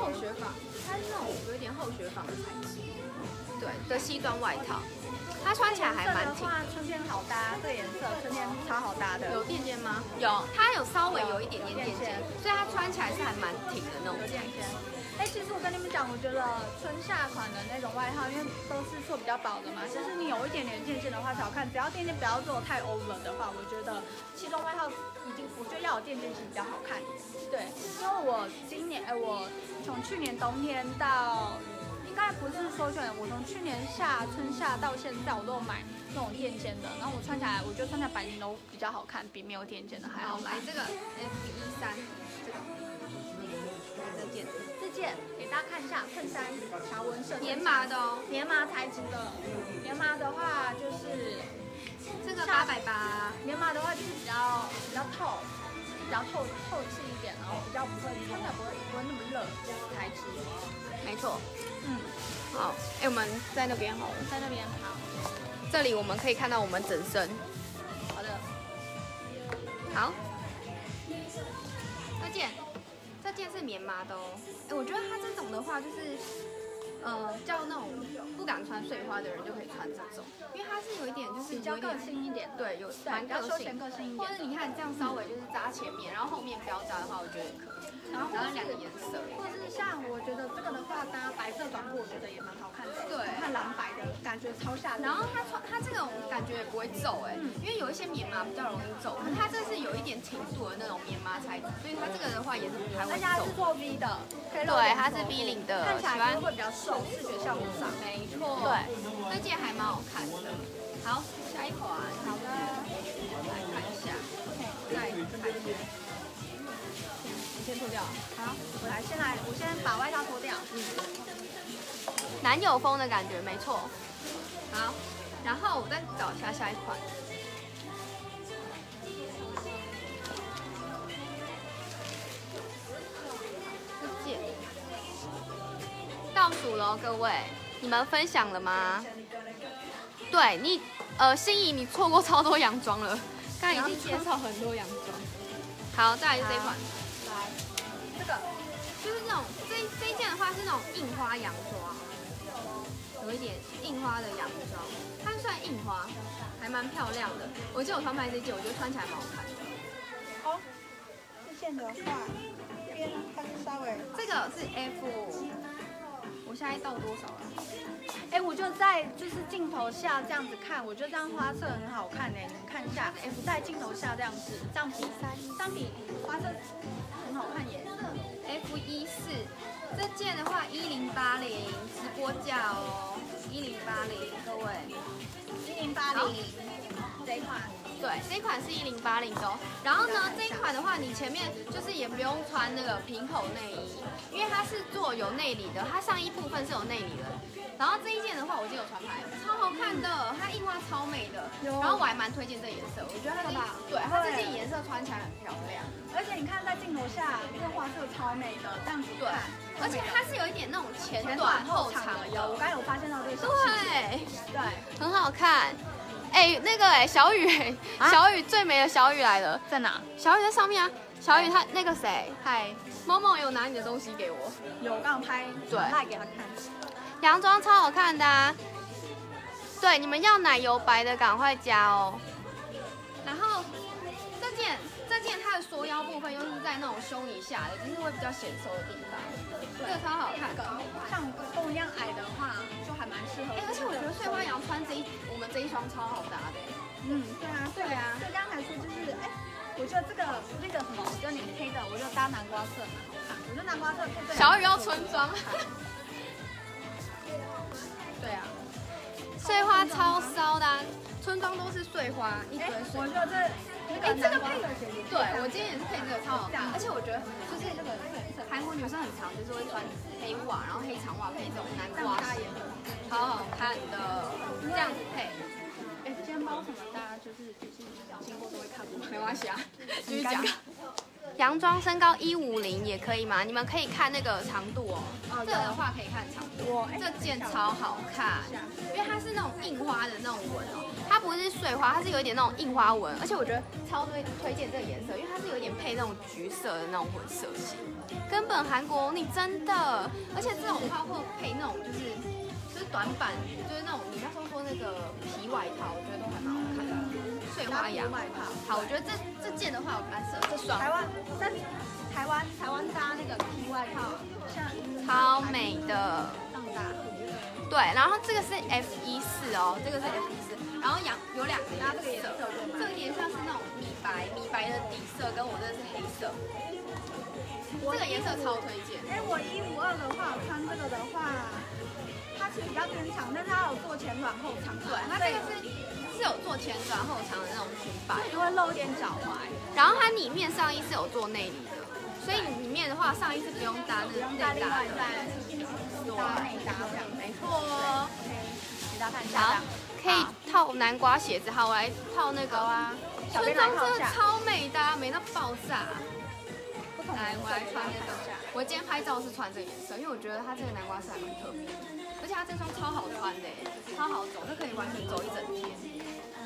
厚雪纺，它是那种有一点厚雪纺的材质，对的西装外套，它穿起来还蛮挺。春天好搭，这个颜色春天超好搭的。有垫肩吗？有，它有稍微有一点点垫肩，所以它穿起来是还蛮挺的那种有垫肩。哎，其实我跟你们讲，我觉得春夏款的那种外套，因为都是做比较薄的嘛，其实你有一点点垫肩的话才好看。只要垫肩不要做太 over 的话，我觉得西装外套已经，我觉得要有垫肩其实比较好看。对，因为我今年，哎，我从去年冬天到，应该不是说去年，我从去年夏春夏到现在，我都有买那种垫肩的，然后我穿起来，我觉得穿起来版型都比较好看，比没有垫肩的还好来这个 F 一三，这个这件这件给大家看一下，衬衫条纹设计棉麻的哦，棉麻材质的，棉麻的话就是这个八百八，棉麻的话就是比较比较透，比较透透气一点，然后比较不会穿起来不会不会那么热材质。没错。嗯，好，哎，我们在那边好了，在那边好，这里我们可以看到我们整身。好的，好，这件，这这件是棉麻的哦。哎，我觉得它这种的话，就是，呃，叫那种不敢穿碎花的人就可以穿这种，因为它是有一点就是比较个性一点，对，有对，蛮个性。个性一点或者。你看这样稍微就是扎前面，然后后面不要扎的话，我觉得也可以。然后两个颜色，或者是像我觉得这个的话搭白色短裤，我觉得也蛮好看的。对看蓝白的感觉超夏天。然后它穿它这种感觉也不会皱哎，嗯因为有一些棉麻比较容易皱，可是它这是有一点挺度的那种棉麻材质，所以它这个的话也是不太会皱而且它是。做 V 的，对，它是 V 领的，看起来会比较瘦，视觉效果上。没错，对，这件还蛮好看的。好，下一款，好的，来看一下，再看一下，你先脱掉。好，我来先来，我先把外套脱掉。嗯男友风的感觉，没错。好，然后我再找一下下一款。倒数了哦，各位，你们分享了吗？对你，呃，心仪，你错过超多洋装了，刚刚已经介绍很多洋装。好，再来是这一款。来，这个就是那种这这一件的话是那种印花洋装，有一点印花的洋装，它算印花，还蛮漂亮的。我记得我穿拍这件，我觉得穿起来蛮好看的。哦，这件的话，这边它是稍微，这个是 F，我现在到多少了？哎，我就在就是镜头下这样子看，我觉得这样花色很好看呢，你们看一下哎，不在镜头下这样子，这样比这样比花色很好看耶。F 一四，这件的话一零八零直播价哦，一零八零，各位。一零八零这一款，对，这一款是一零八零的哦。然后呢，这一款的话，你前面就是也不用穿那个平口内衣，因为它是做有内里的，它上衣部分是有内里的。然后这一件的话，我今天有穿拍，超好看的，它印花超美的。有然后我还蛮推荐这颜色，我觉得它这吧对它这件颜色穿起来很漂亮。而且你看在镜头下，这个花色超美的，这样子对看，，而且它是有一点那种前前短短后后长的，有，我刚才有发现到这个对。对，很好看。哎、那个哎、小雨、小雨最美的小雨来了，在哪？小雨在上面啊。小雨他那个谁，嗨，某某有拿你的东西给我，有，我刚刚拍对拍给他看。洋装超好看的、啊。对，你们要奶油白的赶快加哦。然后这件这件它的缩腰部分又是在那种胸以下的，就是会比较显瘦的地方，这个超好看。像跟我一样矮的话，就还蛮适合。哎，而且我觉得碎花羊穿这一这一双超好搭的。嗯，对啊，对啊。所以刚才说就是，哎，我觉得这个那个什么，就你黑的，我觉得搭南瓜色蛮好看。我觉得南瓜色配对。小雨要春装。对啊，碎花超骚的，村庄都是碎花，一堆碎。我觉得这哎，这个配的对我今天也是配这个超好看，而且我觉得就是这个韩国女生很常就是会穿黑袜，然后黑长袜配这种南瓜色，超好看的，这样子配。哎，今天包什么？大家就是就是经过都会看过，没关系啊，继 续讲。洋装身高一五零也可以吗？你们可以看那个长度哦。这个的话可以看长度。这件超好看，因为它是那种印花的那种纹哦，它不是碎花，它是有一点那种印花纹，而且我觉得超推推荐这个颜色，因为它是有一点配那种橘色的那种混色系。根本韩国你真的，而且这种话会配那种就是就是短版，就是那种你那时候说那个皮外套，我觉得都还蛮好。碎花羊外套，好，我觉得这这件的话我蛮适合这双。台湾，但台湾台湾搭那个皮外套，像超美的。对，然后这个是 F 一四哦，这个是 F 一四，然后羊有两个颜色，这个颜色是那种米白米白的底色，跟我这个是黑色。这个颜色超推荐。哎，我一五二的话，穿这个的话，它是比较偏长，但是它有做前短后长。对，它这个是。是有做前短后长的那种裙摆，就会露一点脚踝。然后它里面上衣是有做内里的，所以里面的话上衣是不用搭那种内搭的。搭内搭这样，没错。给大家看一下。好，可以套南瓜鞋子，好，我来套那个啊。春装真的超美的，美到爆炸。来，我来穿这个。我今天拍照是穿这个颜色，因为我觉得它这个南瓜色还蛮特别，而且它这双超好穿的，超好走，就可以完全走一整天。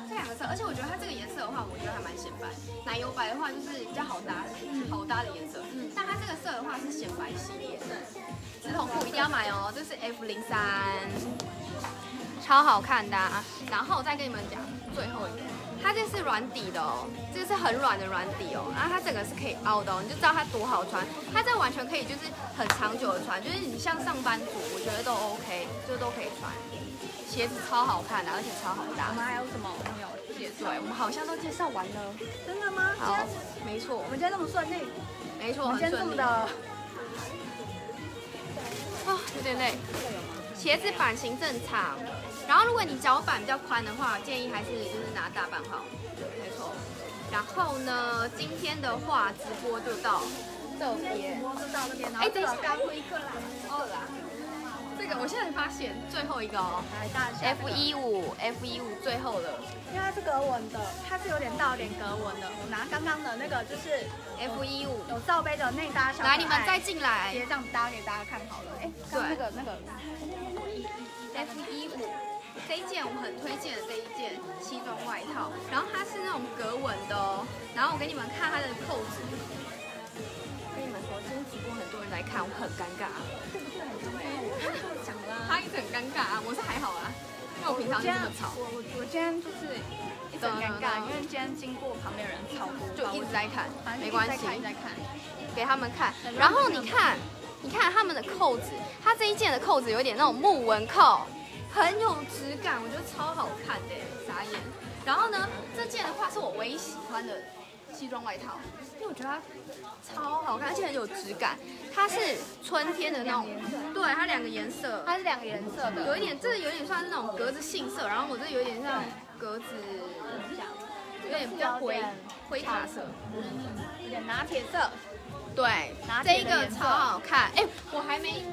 这两个色，而且我觉得它这个颜色的话，我觉得还蛮显白。奶油白的话就是比较好搭，好搭的颜色。嗯，但它这个色的话是显白系列。对，直筒裤一定要买哦，这是 F 零三，超好看的。啊然后再跟你们讲最后一个，它这是软底的哦，这是很软的软底哦。然后它整个是可以凹的哦，你就知道它多好穿。它这完全可以就是很长久的穿，就是你像上班族，我觉得都 OK，就都可以穿。鞋子超好看的，而且超好搭。我们还有什么没有介绍？对，我们好像都介绍完了。真的吗？好，没错。我们今天这么顺利，没错，很顺利的。啊，有点累。鞋子版型正常，然后如果你脚板比较宽的话，建议还是就是拿大半号。没错。然后呢，今天的话直播就到这边。直播就到这边。哎，等一下，刚一个啦。哦啦。这个我现在发现最后一个哦，F 一五 F 一五最后的，因为它是格纹的，它是有点倒点格纹的。我拿刚刚的那个就是 F 一五。有罩杯的内搭小来，你们再进来，直接这样搭给大家看好了。哎，对，那个那个 F 一五。这一件我很推荐的这一件西装外套，然后它是那种格纹的哦，然后我给你们看它的扣子，跟你们说，今天直播很多人来看，我很尴尬。讲啦，他一直很尴尬啊，我是还好啊，因为我平常就这么吵。我我我今天就是一直很尴尬，因为今天经过旁边人吵多，就一直在看，没关系，在看，给他们看。然后你看，你看他们的扣子，它这一件的扣子有点那种木纹扣，很有质感，我觉得超好看的，傻眼。然后呢，这件的话是我唯一喜欢的。西装外套，我觉得它超好看，而且很有质感。它是春天的那种，对，它两个颜色，它是两个颜色的，有一点，这有点像是那种格子杏色，然后我这有点像格子，有点比较灰灰茶色，有点拿铁色，对，这一个超好看。哎，我还没，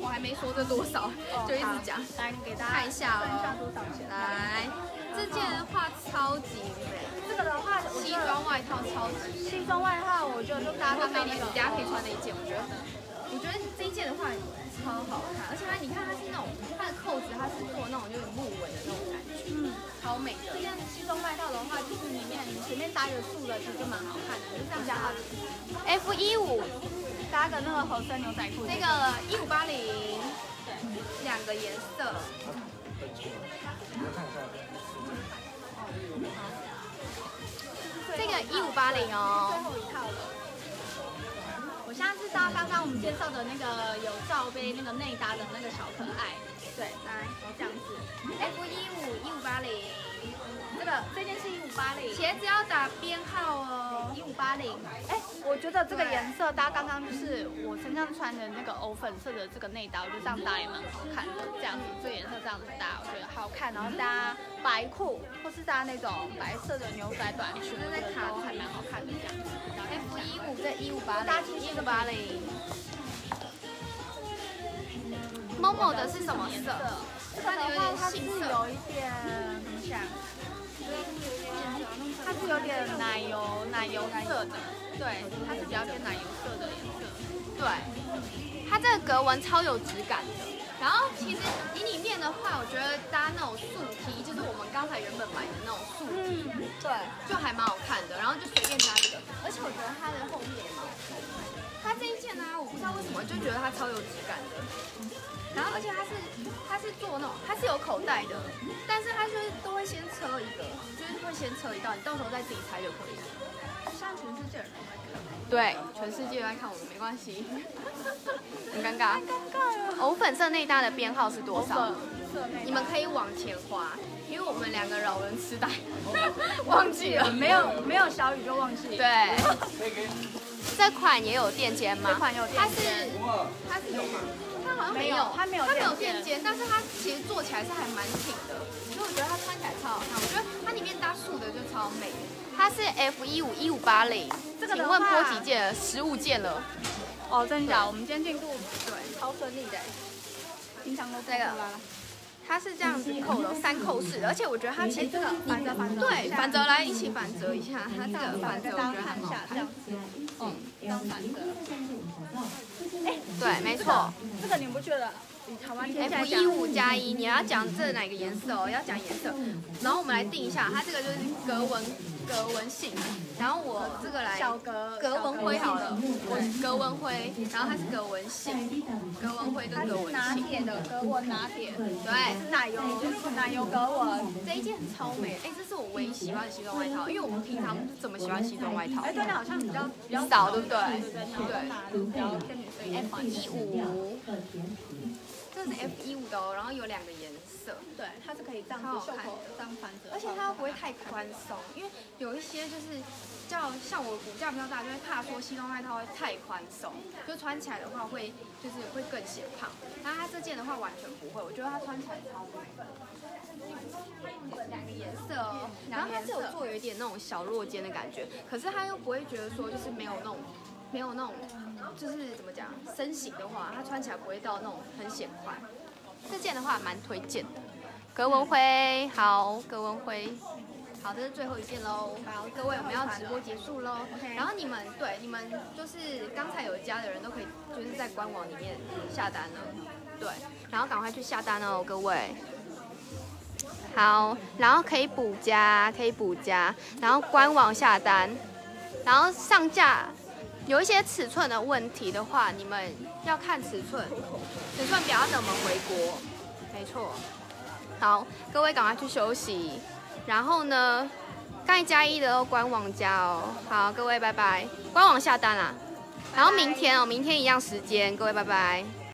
我还没说这多少，就一直讲，来给大家看一下哦，多少钱？来，这件的话超级美。这个的话，西装外套超级。西装外套，我觉得就搭刚刚那个，大家可以穿那一件。我觉得，我觉得这一件的话超好看，而且它，你看它是那种，它的扣子它是做那种有点木纹的那种感觉，嗯，超美的。这件西装外套的话，就是里面前面搭一个素的，其实就蛮好看的，就这样加它。F 一五，搭个那个合身牛仔裤。那个一五八零，两个颜色。个一五八零哦最哦。后一套了。我现在是搭刚刚我们介绍的那个有罩杯那个内搭的那个小可爱，对，来这样子。F 一五一五八零，这个这件是一五八零，鞋子要打编号哦。八零。哎，我觉得这个颜色搭刚刚就是我身上穿的那个藕粉色的这个内搭，我觉得这样搭也蛮好看的。这样子，这个颜色这样子搭，我觉得好看。然后搭白裤或是搭那种白色的牛仔短裙，我觉得都还蛮好看的这样子。F 一五这一五八零，搭进去一五八零。Momo 的是什么色？穿的有点它是杏色。有一点怎么讲？它是有点奶油奶油色的，对，它是比较偏奶油色的颜色。对，它这个格纹超有质感的。然后其实以里面的话，我觉得搭那种素 T，就是我们刚才原本买的那种素 T，嗯，对。就还蛮好看的。然后就随便搭这个，而且我觉得它的后面也蛮好看的。它这一件呢、我不知道为什么就觉得它超有质感的。然后而且它是它是做那种它是有口袋的，但是它就是都会先车一个，就是会先车一道，你到时候再自己拆就可以了。现在全世界人都在看，对，全世界都在看我们，没关系，很尴尬。尴尬了。藕粉色内搭的编号是多少？你们可以往前滑，因为我们两个老人痴呆，忘记了。没有没有小雨就忘记。对，这款也有垫肩吗？这款有垫肩它是它是有吗？它好像没有，它没有它没有垫肩，但是它其实做起来是还蛮挺的，所以我觉得它穿起来超好看。我觉得它里面搭素的就超美。它是 F 一五一五八零，这个的请问话播几件了？十五件了。哦，真的假的？我们今天进度对，超顺利的，平常都这个它是这样子扣的，三扣式的，而且我觉得它其实这个反折反着对反折来一起反折一下，它这个反折我觉得还看一下，这蛮好看样。子，嗯，这样反折。哎。对，没错。这个你不觉得？以台湾天下 F 一五加一，你要讲这哪个颜色哦？要讲颜色，然后我们来定一下，它这个就是格纹格纹性，然后我这个来小格格纹灰好了，我格纹灰，然后它是格纹性，格纹灰跟格纹拿性，铁的格纹。拿铁，对。是奶油奶油格纹。这一件超美，哎，这是我唯一喜欢的西装外套，因为我们平常不怎么喜欢西装外套。哎，，对，你好像比较比较少对不对？对对对，对，比较偏女生一点。F 一五，这是 F 一五的哦，然后有两个颜色。对，它是可以这样子这样翻折，而且它又不会太宽松，因为有一些就是叫像我骨架比较大，就会怕说西装外套会太宽松，就穿起来的话会就是会更显胖。然后它这件的话完全不会，我觉得它穿起来超美。两个颜色哦，然后它是有做有一点那种小落肩的感觉，可是它又不会觉得说就是没有那种没有那种就是怎么讲身形的话，它穿起来不会到那种很显宽。这件的话蛮推荐的。格文辉，好，格文辉，好，这是最后一件喽。好，各位，我们要直播结束喽。然后你们对你们就是刚才有加的人都可以就是在官网里面下单了，对，然后赶快去下单哦，各位。好，然后可以补加，可以补加，然后官网下单，然后上架。有一些尺寸的问题的话，你们要看尺寸，尺寸表要等我们回国。没错。好，各位赶快去休息。然后呢，刚才加一的，官网加哦。好，各位拜拜，官网下单啦。然后明天哦，明天一样时间，各位拜拜。